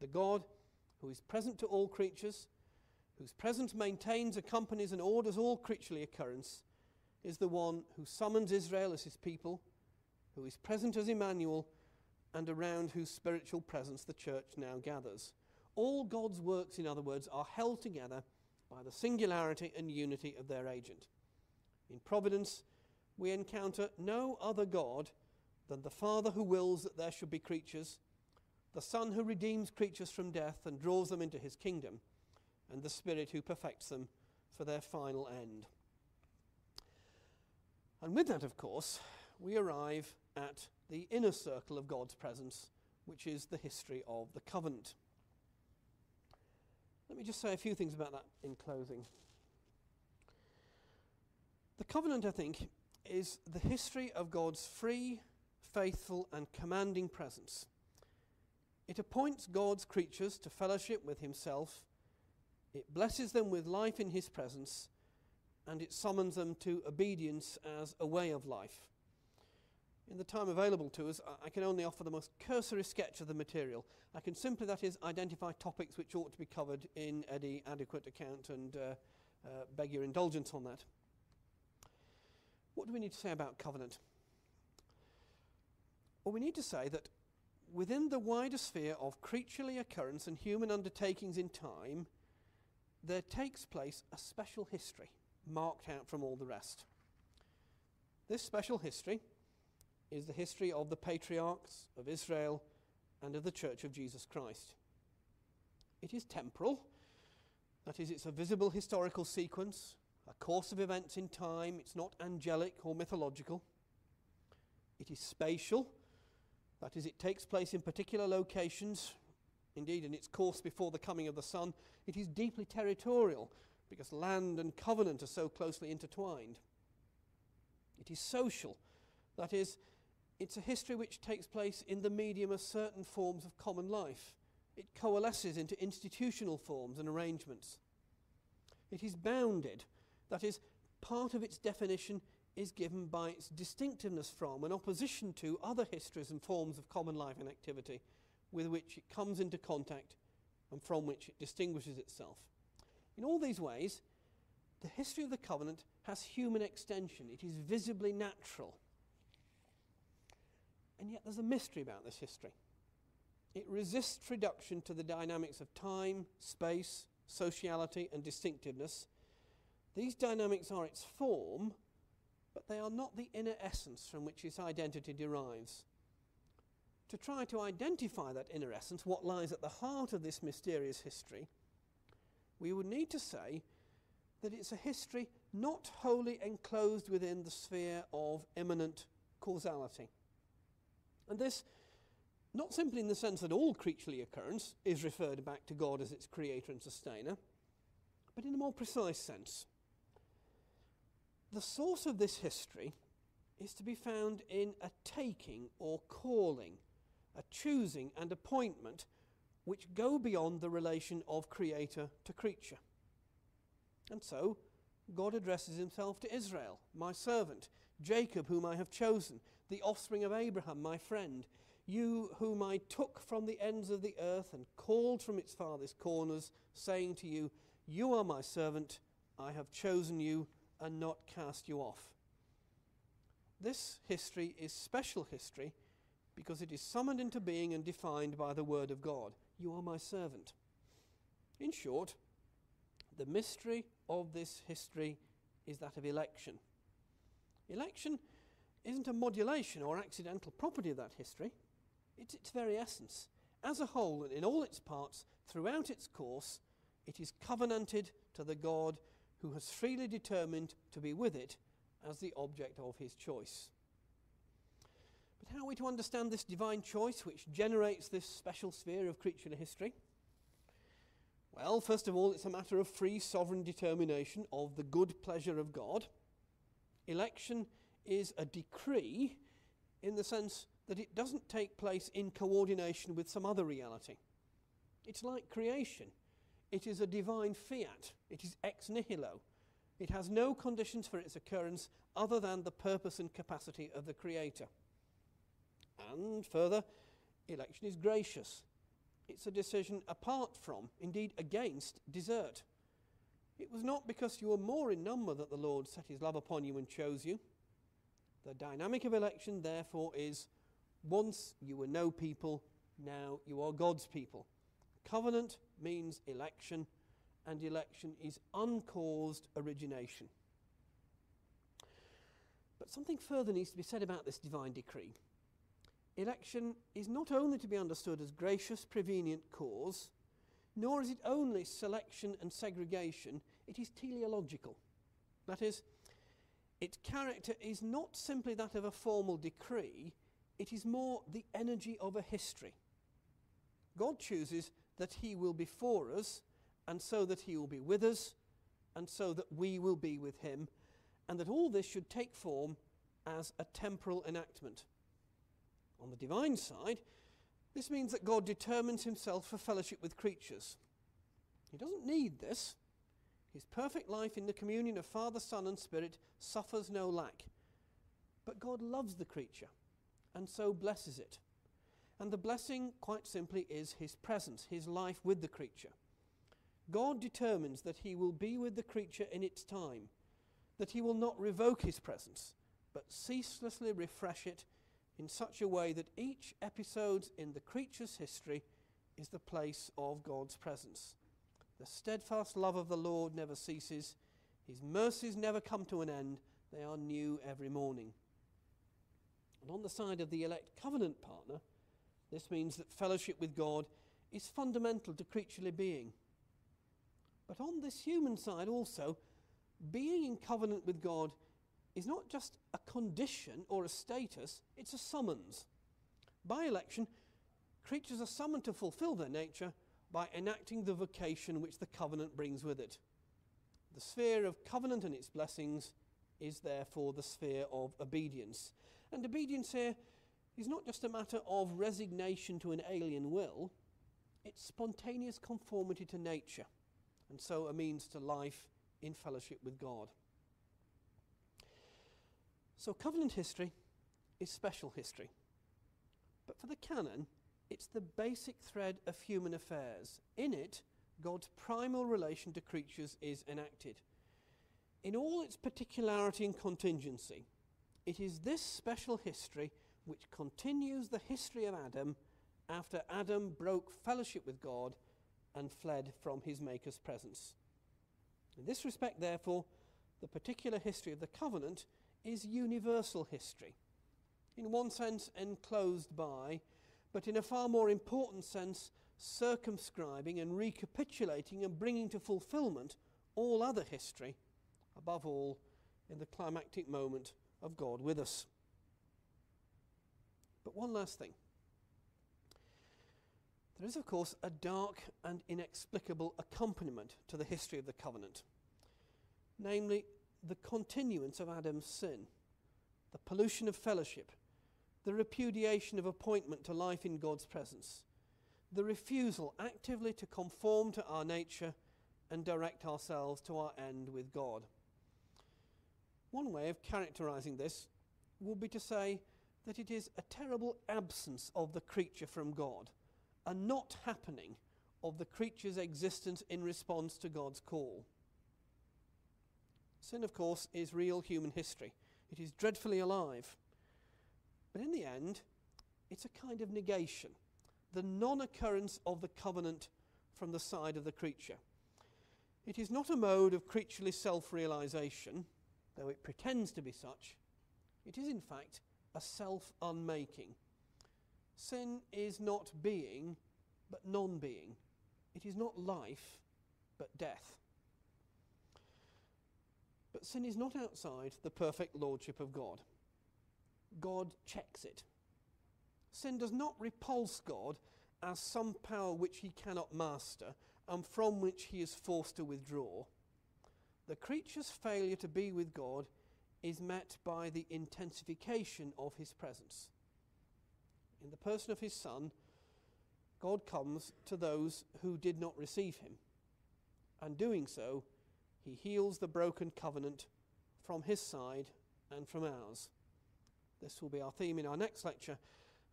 The God who is present to all creatures, whose presence maintains, accompanies, and orders all creaturely occurrence, is the one who summons Israel as his people, who is present as Emmanuel, and around whose spiritual presence the church now gathers. All God's works, in other words, are held together by the singularity and unity of their agent. In providence, we encounter no other God than the Father who wills that there should be creatures, the Son who redeems creatures from death and draws them into his kingdom, and the Spirit who perfects them for their final end. And with that, of course, we arrive at the inner circle of God's presence, which is the history of the covenant. Let me just say a few things about that in closing. The covenant, I think, is the history of God's free, faithful, and commanding presence. It appoints God's creatures to fellowship with Himself, it blesses them with life in His presence, and it summons them to obedience as a way of life. In the time available to us, I can only offer the most cursory sketch of the material. I can simply, that is, identify topics which ought to be covered in any adequate account and uh, uh, beg your indulgence on that. What do we need to say about covenant? Well, we need to say that within the wider sphere of creaturely occurrence and human undertakings in time, there takes place a special history marked out from all the rest. This special history is the history of the patriarchs of Israel and of the Church of Jesus Christ. It is temporal, that is, it's a visible historical sequence a course of events in time. It's not angelic or mythological. It is spatial. That is, it takes place in particular locations. Indeed, in its course before the coming of the Son, it is deeply territorial because land and covenant are so closely intertwined. It is social. That is, it's a history which takes place in the medium of certain forms of common life. It coalesces into institutional forms and arrangements. It is bounded that is, part of its definition is given by its distinctiveness from and opposition to other histories and forms of common life and activity with which it comes into contact and from which it distinguishes itself. In all these ways, the history of the covenant has human extension, it is visibly natural. And yet there's a mystery about this history. It resists reduction to the dynamics of time, space, sociality, and distinctiveness. These dynamics are its form, but they are not the inner essence from which its identity derives. To try to identify that inner essence, what lies at the heart of this mysterious history, we would need to say that it's a history not wholly enclosed within the sphere of immanent causality. And this, not simply in the sense that all creaturely occurrence is referred back to God as its creator and sustainer, but in a more precise sense. The source of this history is to be found in a taking or calling, a choosing and appointment which go beyond the relation of creator to creature. And so, God addresses himself to Israel, my servant, Jacob, whom I have chosen, the offspring of Abraham, my friend, you whom I took from the ends of the earth and called from its farthest corners, saying to you, You are my servant, I have chosen you and not cast you off. This history is special history because it is summoned into being and defined by the Word of God. You are my servant. In short, the mystery of this history is that of election. Election isn't a modulation or accidental property of that history, it's its very essence. As a whole and in all its parts, throughout its course, it is covenanted to the God who has freely determined to be with it as the object of his choice. How are we to understand this divine choice which generates this special sphere of creature history? Well, first of all, it's a matter of free sovereign determination of the good pleasure of God. Election is a decree in the sense that it doesn't take place in coordination with some other reality. It's like creation. It is a divine fiat. It is ex nihilo. It has no conditions for its occurrence other than the purpose and capacity of the Creator. And further, election is gracious. It's a decision apart from, indeed against, desert. It was not because you were more in number that the Lord set his love upon you and chose you. The dynamic of election, therefore, is once you were no people, now you are God's people. Covenant means election, and election is uncaused origination. But something further needs to be said about this divine decree. Election is not only to be understood as gracious, prevenient cause, nor is it only selection and segregation, it is teleological. That is, its character is not simply that of a formal decree, it is more the energy of a history. God chooses that He will be for us, and so that He will be with us, and so that we will be with Him, and that all this should take form as a temporal enactment. On the divine side, this means that God determines Himself for fellowship with creatures. He doesn't need this. His perfect life in the communion of Father, Son, and Spirit suffers no lack. But God loves the creature and so blesses it. And the blessing, quite simply, is his presence, his life with the creature. God determines that he will be with the creature in its time, that he will not revoke his presence, but ceaselessly refresh it in such a way that each episode in the creature's history is the place of God's presence. The steadfast love of the Lord never ceases, his mercies never come to an end, they are new every morning. And on the side of the elect covenant partner, this means that fellowship with God is fundamental to creaturely being. But on this human side also, being in covenant with God is not just a condition or a status, it's a summons. By election, creatures are summoned to fulfill their nature by enacting the vocation which the covenant brings with it. The sphere of covenant and its blessings is therefore the sphere of obedience. And obedience here is not just a matter of resignation to an alien will, it's spontaneous conformity to nature, and so a means to life in fellowship with God. So, covenant history is special history. But for the canon, it's the basic thread of human affairs. In it, God's primal relation to creatures is enacted. In all its particularity and contingency, it is this special history which continues the history of Adam after Adam broke fellowship with God and fled from his Maker's presence. In this respect, therefore, the particular history of the covenant is universal history, in one sense enclosed by, but in a far more important sense, circumscribing and recapitulating and bringing to fulfillment all other history, above all in the climactic moment of God with us. But one last thing. There is, of course, a dark and inexplicable accompaniment to the history of the covenant, namely the continuance of Adam's sin, the pollution of fellowship, the repudiation of appointment to life in God's presence, the refusal actively to conform to our nature and direct ourselves to our end with God. One way of characterizing this would be to say that it is a terrible absence of the creature from God a not happening of the creature's existence in response to God's call. Sin, of course, is real human history. It is dreadfully alive. But in the end, it's a kind of negation, the non occurrence of the covenant from the side of the creature. It is not a mode of creaturely self realization, though it pretends to be such. It is, in fact, a self unmaking Sin is not being, but non being. It is not life, but death. But sin is not outside the perfect lordship of God. God checks it. Sin does not repulse God as some power which he cannot master and from which he is forced to withdraw. The creature's failure to be with God is met by the intensification of his presence in the person of his Son, God comes to those who did not receive him. And doing so, he heals the broken covenant from his side and from ours. This will be our theme in our next lecture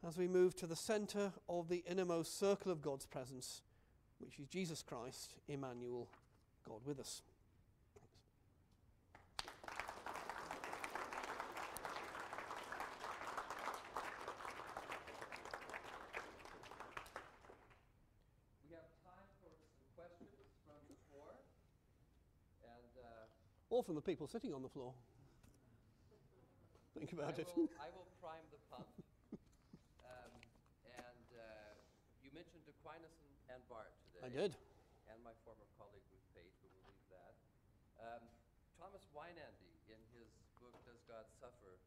as we move to the center of the innermost circle of God's presence, which is Jesus Christ, Emmanuel, God with us. Or from the people sitting on the floor. Think about I it. Will, I will prime the pump. um, and uh, you mentioned Aquinas and, Barth today. I did. And my former colleague Ruth Page, but we'll leave that. Um, Thomas Weinandy, in his book Does God Suffer,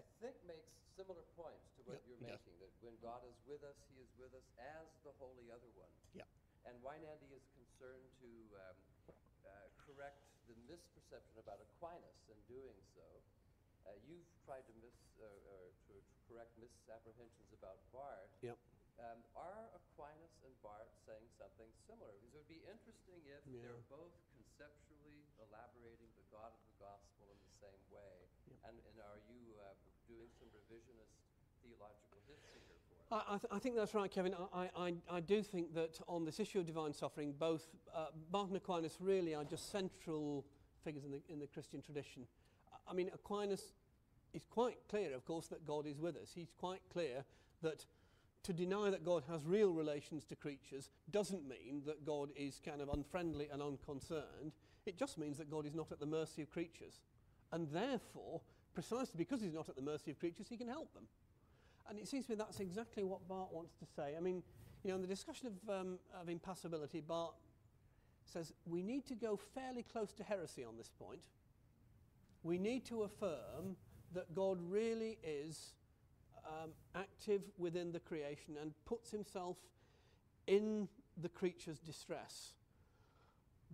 I think makes similar points to what you're making. That when God is with us, He is with us as the Holy Other One. Yeah. And Weinandy is concerned to um, uh, correct misperception about Aquinas in doing so. Uh, you've tried to, mis, uh, to, to, correct misapprehensions about Barth. Yep. Um, are Aquinas and Barth saying something similar? Because it would be interesting if yeah. they're both conceptually elaborating the God of the gospel in the same way. Yep. And, and are you uh, doing some revisionist theological history here for us? I, I, th- I think that's right, Kevin. I, I, I, do think that on this issue of divine suffering, both uh, Barth and Aquinas really are just central figures in the, in the Christian tradition. I mean, Aquinas is quite clear, of course, that God is with us. He's quite clear that to deny that God has real relations to creatures doesn't mean that God is kind of unfriendly and unconcerned. It just means that God is not at the mercy of creatures. And therefore, precisely because he's not at the mercy of creatures, he can help them. And it seems to me that's exactly what Barth wants to say. I mean, you know, in the discussion of, um, of impassibility, Barth says we need to go fairly close to heresy on this point. We need to affirm that God really is um, active within the creation and puts himself in the creature's distress.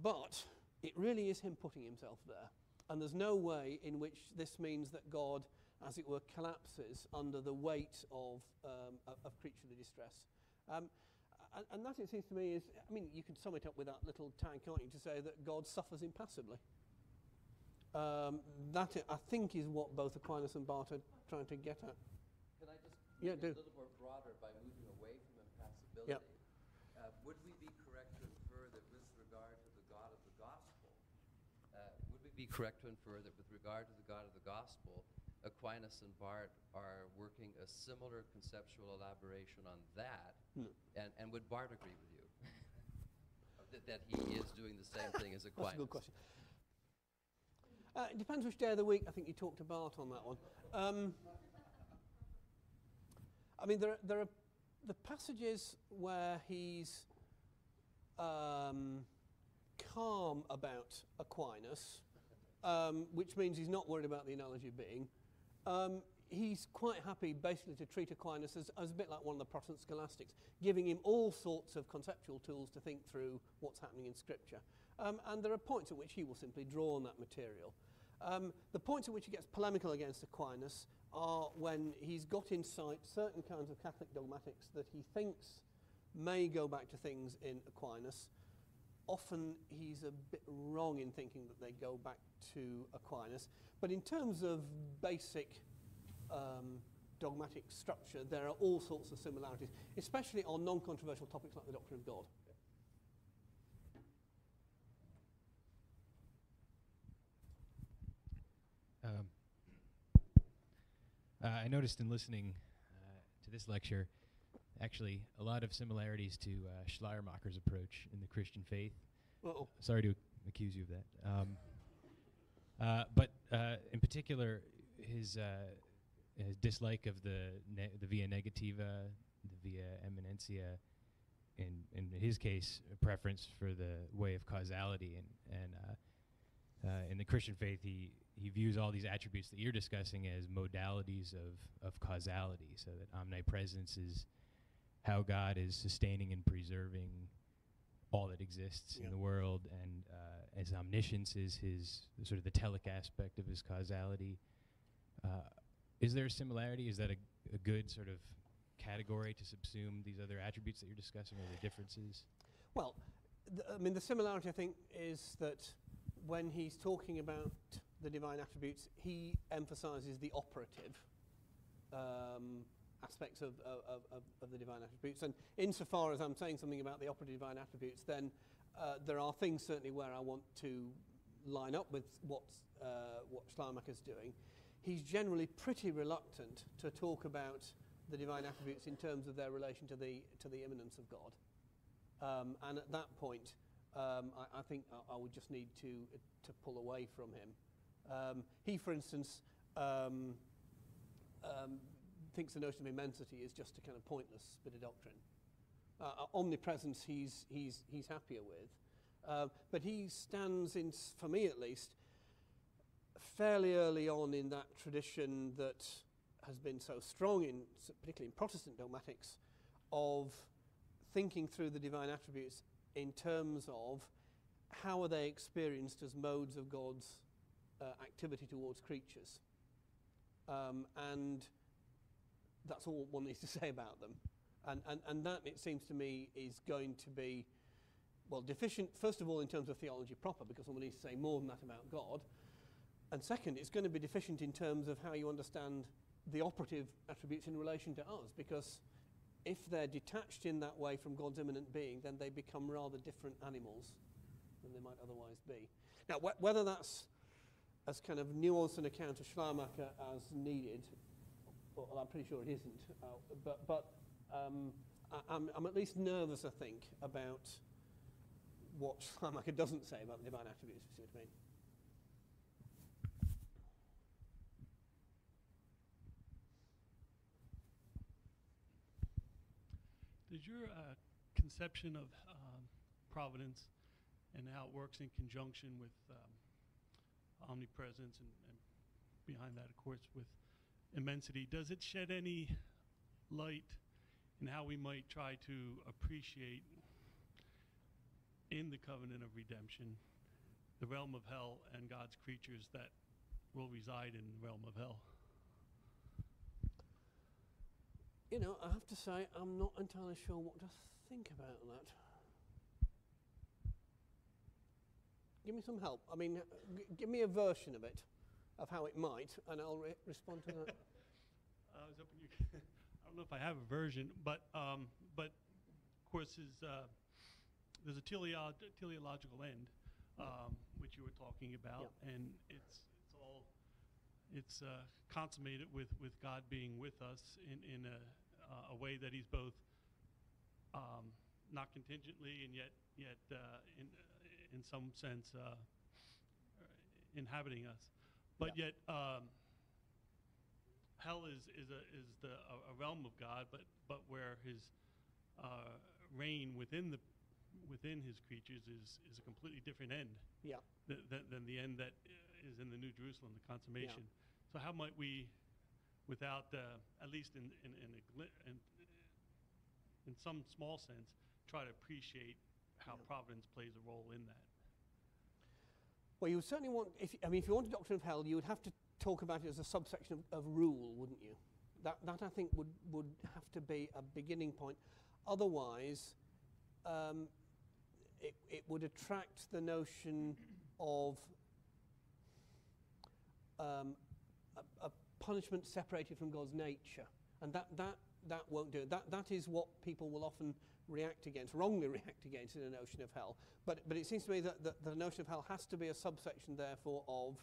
But it really is him putting himself there. And there's no way in which this means that God, as it were, collapses under the weight of, um, of creaturely distress. Um, and, and, that, it seems to me, is I mean, you can sum it up with that little tag, can't you, to say that God suffers impassively. Um, that, I think, is what both Aquinas and Barth are trying to get at. Can I just yeah, do. a little more broader by moving away from impassibility? Yep. Uh, would we be correct to infer that with regard to the God of the gospel, uh, would we be correct to infer that with regard to the God of the gospel, Aquinas and Barth are working a similar conceptual elaboration on that? No. And, and would Barth agree with you? that, that he is doing the same thing as Aquinas? That's a good question. Uh, it depends which day of the week. I think you talked to Barth on that one. Um, I mean, there, there are the passages where he's um, calm about Aquinas, um, which means he's not worried about the analogy of being. Um, he's quite happy basically to treat Aquinas as, as a bit like one of the Protestant scholastics, giving him all sorts of conceptual tools to think through what's happening in Scripture. Um, and there are points at which he will simply draw on that material. Um, the points at which he gets polemical against Aquinas are when he's got in sight certain kinds of Catholic dogmatics that he thinks may go back to things in Aquinas. Often he's a bit wrong in thinking that they go back to Aquinas. But in terms of basic um, dogmatic structure, there are all sorts of similarities, especially on non controversial topics like the doctrine of God. Um, uh, I noticed in listening uh, to this lecture, actually, a lot of similarities to uh, Schleiermacher's approach in the Christian faith. Uh-oh. Sorry to accuse you of that. Um, uh, but uh, in particular, his, uh, his dislike of the ne- the via negativa, the via eminentia, in in his case, a preference for the way of causality, and and uh, uh, in the Christian faith, he he views all these attributes that you're discussing as modalities of of causality. So that omnipresence is how God is sustaining and preserving all that exists Yeah. in the world, and uh, as omniscience is his sort of the telic aspect of his causality. Uh, is there a similarity? Is that a, a good sort of category to subsume these other attributes that you're discussing, or the differences? Well, th- I mean, the similarity, I think, is that when he's talking about the divine attributes, he emphasizes the operative um, aspects of, of, of, of the divine attributes. And insofar as I'm saying something about the operative divine attributes, then uh, there are things certainly where I want to line up with what's, uh, what Schleiermacher's doing. He's generally pretty reluctant to talk about the divine attributes in terms of their relation to the, to the immanence of God. Um, and at that point, um, I, I think I, I would just need to, to pull away from him. Um, he, for instance, um, um, thinks the notion of immensity is just a kind of pointless bit of doctrine. Uh, uh, omnipresence, he's, he's, he's happier with. Uh, but he stands, in, for me at least, fairly early on in that tradition that has been so strong, in, particularly in Protestant dogmatics, of thinking through the divine attributes in terms of how are they experienced as modes of God's uh, activity towards creatures. Um, and that's all one needs to say about them. And, and, and that, it seems to me, is going to be, well, deficient, first of all, in terms of theology proper, because one needs to say more than that about God. And second, it's going to be deficient in terms of how you understand the operative attributes in relation to us, because if they're detached in that way from God's immanent being, then they become rather different animals than they might otherwise be. Now, wh- whether that's as kind of nuanced an account of Schleiermacher as needed, well, I'm pretty sure it isn't, uh, but, but um, I, I'm, I'm at least nervous, I think, about what Schleiermacher doesn't say about the divine attributes, if you see what I mean. Does your uh, conception of um, providence and how it works in conjunction with um, omnipresence and, and behind that, of course, with immensity, does it shed any light in how we might try to appreciate in the covenant of redemption the realm of hell and God's creatures that will reside in the realm of hell? You know, I have to say, I'm not entirely sure what to think about that. Give me some help. I mean, give me a version of it, of how it might, and I'll re- respond to that. I was hoping you. I don't know if I have a version, but um, but of course, his uh, there's a teleog- teleological end, um, which you were talking about, and it's it's all it's uh, consummated with with God being with us in in a uh, a way that He's both um, not contingently and yet yet uh, in in some sense uh, inhabiting us, but yet. Um, hell is is a is the a, realm of God, but but where his uh, reign within the within his creatures is is a completely different end Yeah. th- th- than the end that uh, in the New Jerusalem, the consummation. So how might we, without uh, at least in in in, a in in some small sense, try to appreciate how Yeah. providence plays a role in that? Well, you would certainly want, if, I mean, if you want a doctrine of hell, you would have to talk about it as a subsection of, of rule, wouldn't you? That, that I think would, would have to be a beginning point. Otherwise, um, it, it would attract the notion of um, a, a punishment separated from God's nature. And that, that, that won't do it. That, that is what people will often react against, wrongly react against in a notion of hell. But, but it seems to me that, that the notion of hell has to be a subsection, therefore, of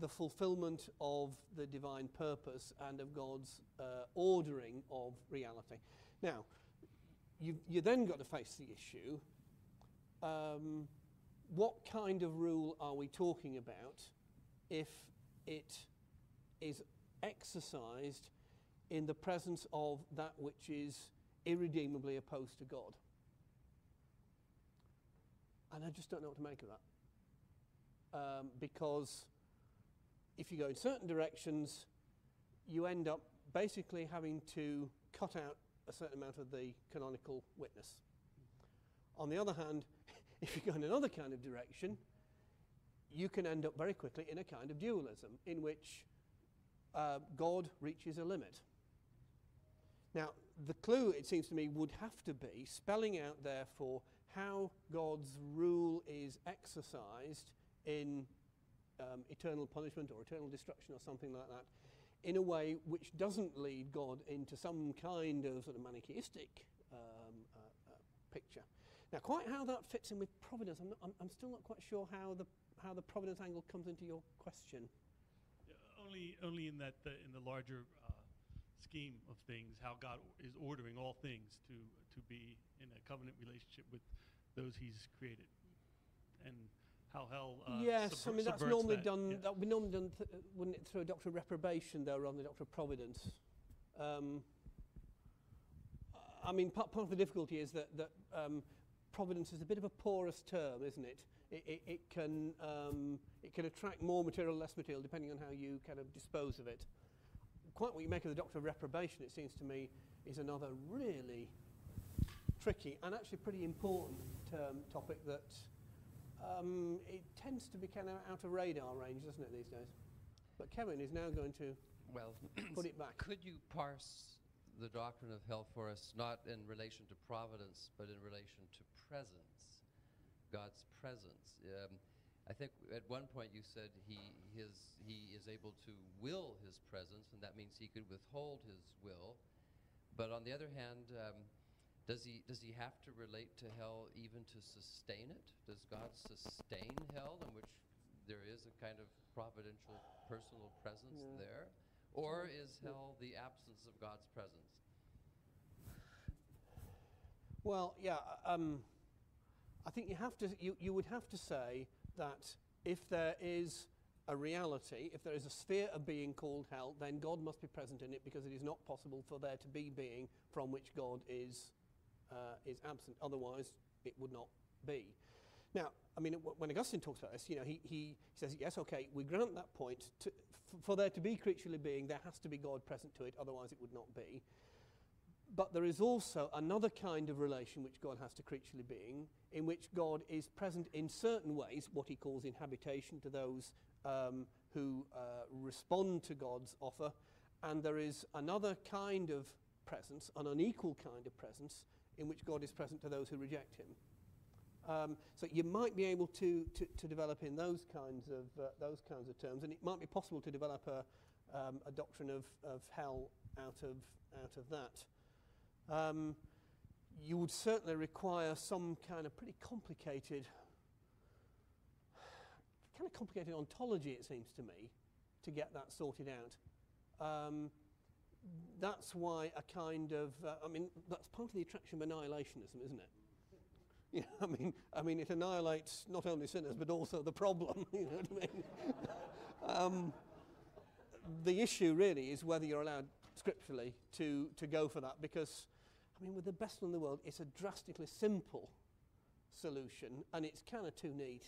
the fulfillment of the divine purpose and of God's uh, ordering of reality. Now, you you then got to face the issue um, what kind of rule are we talking about if it is exercised in the presence of that which is irredeemably opposed to God? And I just don't know what to make of that. Um, because if you go in certain directions, you end up basically having to cut out a certain amount of the canonical witness. On the other hand, if you go in another kind of direction, you can end up very quickly in a kind of dualism in which uh, God reaches a limit. Now, the clue, it seems to me, would have to be spelling out, therefore, how God's rule is exercised in um, eternal punishment or eternal destruction or something like that in a way which doesn't lead God into some kind of sort of manichaeistic um, uh, uh, picture. Now, quite how that fits in with providence, I'm, not, I'm, I'm still not quite sure how the, how the providence angle comes into your question. Yeah, Only, only in that, the, in the larger scheme of things, how God is ordering all things to, to be in a covenant relationship with those He's created, and how hell. Uh, yes, I mean that's normally that. done. Yeah. That would be normally done, th- wouldn't it, through a doctor of reprobation, though, rather than a doctrine of providence. Um, I mean, part, part of the difficulty is that that um, providence is a bit of a porous term, isn't it? It, it, it can um, it can attract more material, less material, depending on how you kind of dispose of it. Quite what you make of the doctrine of reprobation, it seems to me, is another really tricky and actually pretty important um, topic that um, it tends to be kind of out of radar range, doesn't it, these days? But Kevin is now going to Well, put it back. could you parse the doctrine of hell for us, not in relation to providence, but in relation to presence, God's presence? Um, I think at one point you said he, his, he is able to will his presence, and that means he could withhold his will. But on the other hand, um, does he, does he have to relate to hell even to sustain it? Does God sustain hell, in which there is a kind of providential personal presence Yeah. there? Or is hell the absence of God's presence? Well, yeah, um, I think you have to. You, you would have to say that if there is a reality, if there is a sphere of being called hell, then God must be present in it because it is not possible for there to be being from which God is uh, is absent. Otherwise, it would not be. Now, I mean, when Augustine talks about this, you know, he, he says, yes, okay, we grant that point. To, for there to be creaturely being, there has to be God present to it, otherwise it would not be. But there is also another kind of relation which God has to creaturely being, in which God is present in certain ways, what he calls inhabitation to those um, who uh, respond to God's offer. And there is another kind of presence, an unequal kind of presence, in which God is present to those who reject him. Um, so you might be able to, to, to develop in those kinds of uh, those kinds of terms, and it might be possible to develop a, um, a doctrine of, of hell out of out of that. Um, you would certainly require some kind of pretty complicated, kind of complicated ontology, it seems to me, to get that sorted out. Um, that's why a kind of, uh, I mean, that's part of the attraction of annihilationism, isn't it? You know, I mean, I mean, it annihilates not only sinners but also the problem. You know what I mean? um, the issue really is whether you're allowed scripturally to, to go for that because, I mean, with the best in the world, it's a drastically simple solution and it's kind of too neat,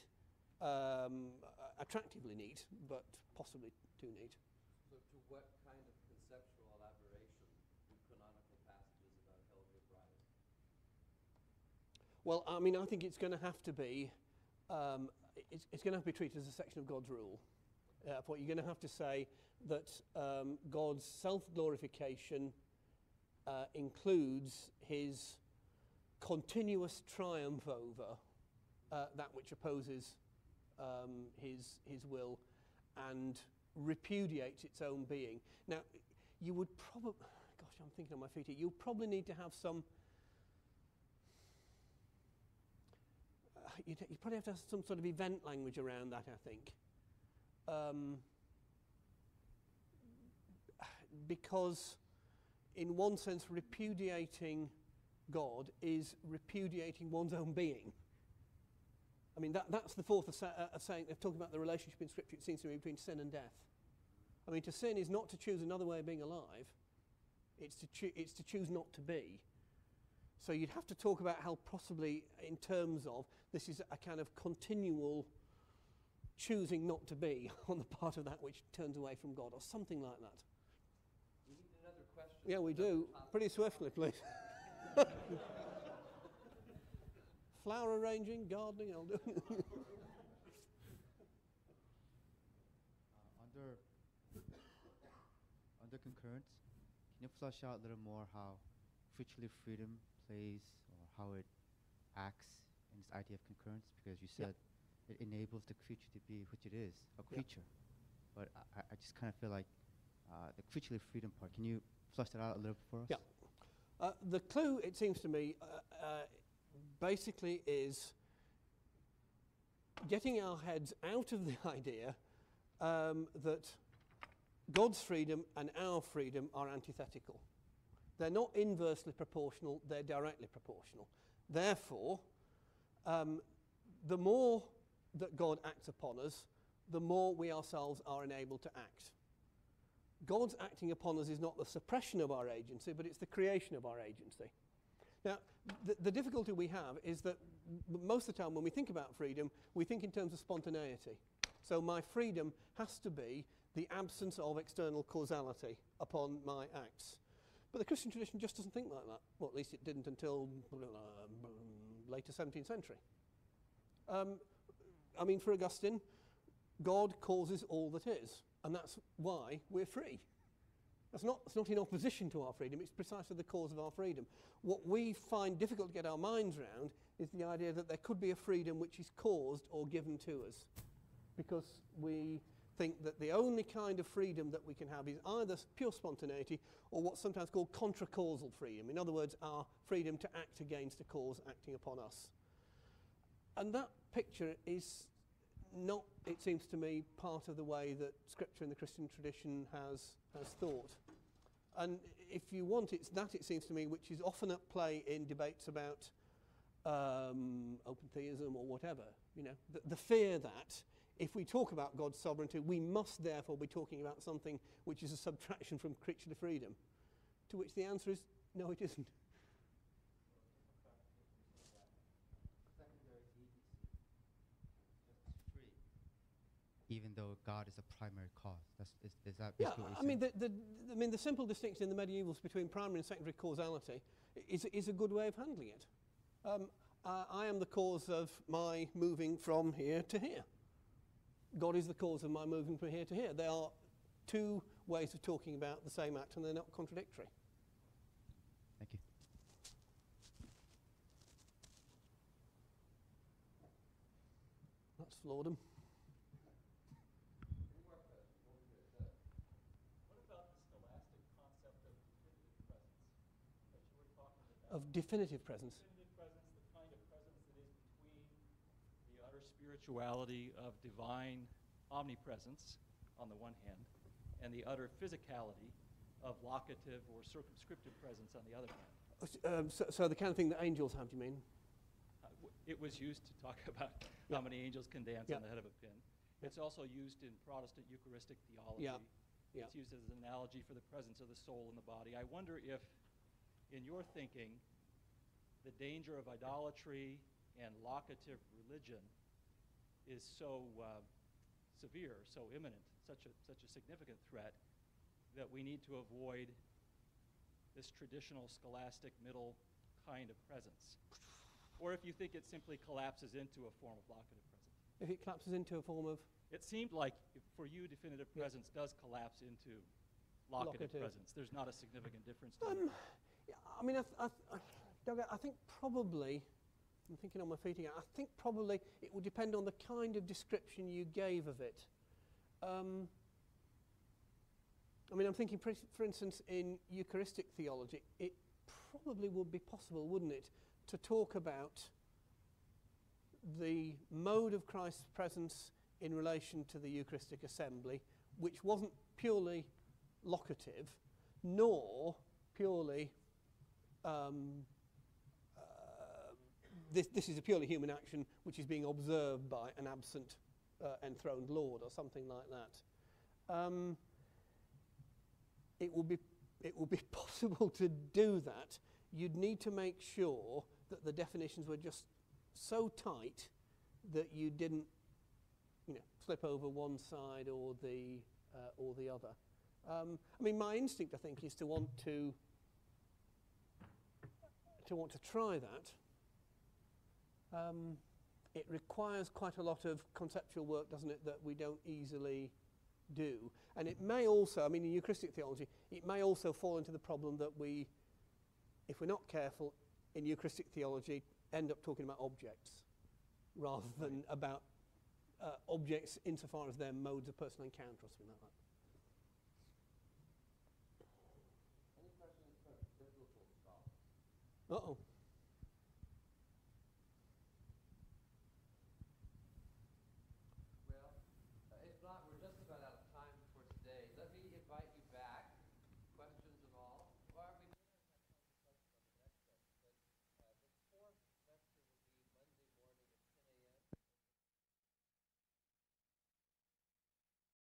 um, attractively neat, but possibly too neat. So to what kind of conceptual elaboration do canonical passages about rise? Well, I mean, I think it's going to have to be, um, it's, it's going to have to be treated as a section of God's rule. Uh, what you're going to have to say that um, God's self-glorification uh, includes his continuous triumph over uh, that which opposes um, his, his will and repudiates its own being. Now, you would probably, gosh, I'm thinking on my feet here, you'll probably need to have some you'd, you'd, probably have to have some sort of event language around that, I think. Um, because, in one sense, repudiating God is repudiating one's own being. I mean, that, that's the fourth of, sa- uh, of saying, of talking about the relationship in Scripture, it seems to me, between sin and death. I mean, to sin is not to choose another way of being alive, it's to, choo- it's to choose not to be. So you'd have to talk about how possibly, in terms of, this is a kind of continual choosing not to be on the part of that which turns away from God, or something like that. We need another question. Yeah, we do. Pretty swiftly, please. Flower arranging, gardening, I'll do. Uh, under under concurrence, can you flesh out a little more how creaturely freedom plays or how it acts in this idea of concurrence? Because you Yeah. said it enables the creature to be which it is, a Yeah. creature. But I, I just kind of feel like uh, the creaturely freedom part. Can you flesh that out a little for us? Yeah. Uh, the clue, it seems to me, uh, uh, basically is getting our heads out of the idea um, that God's freedom and our freedom are antithetical. They're not inversely proportional, they're directly proportional. Therefore, um, the more that God acts upon us, the more we ourselves are enabled to act. God's acting upon us is not the suppression of our agency, but it's the creation of our agency. Now, the, the difficulty we have is that most of the time when we think about freedom, we think in terms of spontaneity. So my freedom has to be the absence of external causality upon my acts. But the Christian tradition just doesn't think like that. Well, at least it didn't until later 17th century. Um, I mean, for Augustine, God causes all that is, and that's why we're free. That's not, it's not in opposition to our freedom, it's precisely the cause of our freedom. What we find difficult to get our minds around is the idea that there could be a freedom which is caused or given to us. Because we think that the only kind of freedom that we can have is either pure spontaneity or what's sometimes called contra-causal freedom. In other words, our freedom to act against a cause acting upon us. And that picture is not, it seems to me, part of the way that Scripture and the Christian tradition has, has thought. And if you want, it's that, it seems to me, which is often at play in debates about um, open theism or whatever. You know, the, the fear that if we talk about God's sovereignty, we must therefore be talking about something which is a subtraction from creaturely freedom. To which the answer is no, it isn't. Secondary agency, just free. Even though God is a primary cause. That's, is, is that Yeah, what I mean, saying? the, the, I mean, the simple distinction in the medievals between primary and secondary causality is, is a good way of handling it. Um, uh, I am the cause of my moving from here to here. God is the cause of my moving from here to here. They are two ways of talking about the same act, and they're not contradictory. Thank you. That's Flawdom. Of definitive presence. definitive presence, the kind of presence that is between the utter spirituality of divine omnipresence on the one hand, and the utter physicality of locative or circumscriptive presence on the other hand. Uh, Um, so, so the kind of thing that angels have, do you mean? Uh, It was used to talk about how many angels can dance Yeah. on the head of a pin. It's also used in Protestant Eucharistic theology. Yeah. Yeah. It's used as an analogy for the presence of the soul in the body. I wonder if, in your thinking, the danger of idolatry and locative religion is so uh, severe, so imminent, such a, such a significant threat, that we need to avoid this traditional scholastic middle kind of presence. Or if you think it simply collapses into a form of locative presence. If it collapses into a form of It seemed like for you, definitive Yeah. presence does collapse into locative, Locative. presence. There's not a significant difference to Um. I mean, I, I, Doug, I think probably, I'm thinking on my feet again, I think probably it would depend on the kind of description you gave of it. Um, I mean, I'm thinking, for instance, in Eucharistic theology, it probably would be possible, wouldn't it, to talk about the mode of Christ's presence in relation to the Eucharistic assembly, which wasn't purely locative, nor purely um, uh, this, this is a purely human action which is being observed by an absent uh, enthroned Lord or something like that. Um, it will be it will be possible to do that. You'd need to make sure that the definitions were just so tight that you didn't, you know, slip over one side or the uh, or the other. Um, I mean, my instinct, I think, is to want to to want to try that. Um, it requires quite a lot of conceptual work, doesn't it, that we don't easily do. And it may also, I mean, in Eucharistic theology, it may also fall into the problem that we, if we're not careful in Eucharistic theology, end up talking about objects rather than about uh, objects insofar as their modes of personal encounter or something like that. Any questions from biblical scholars? Uh-oh.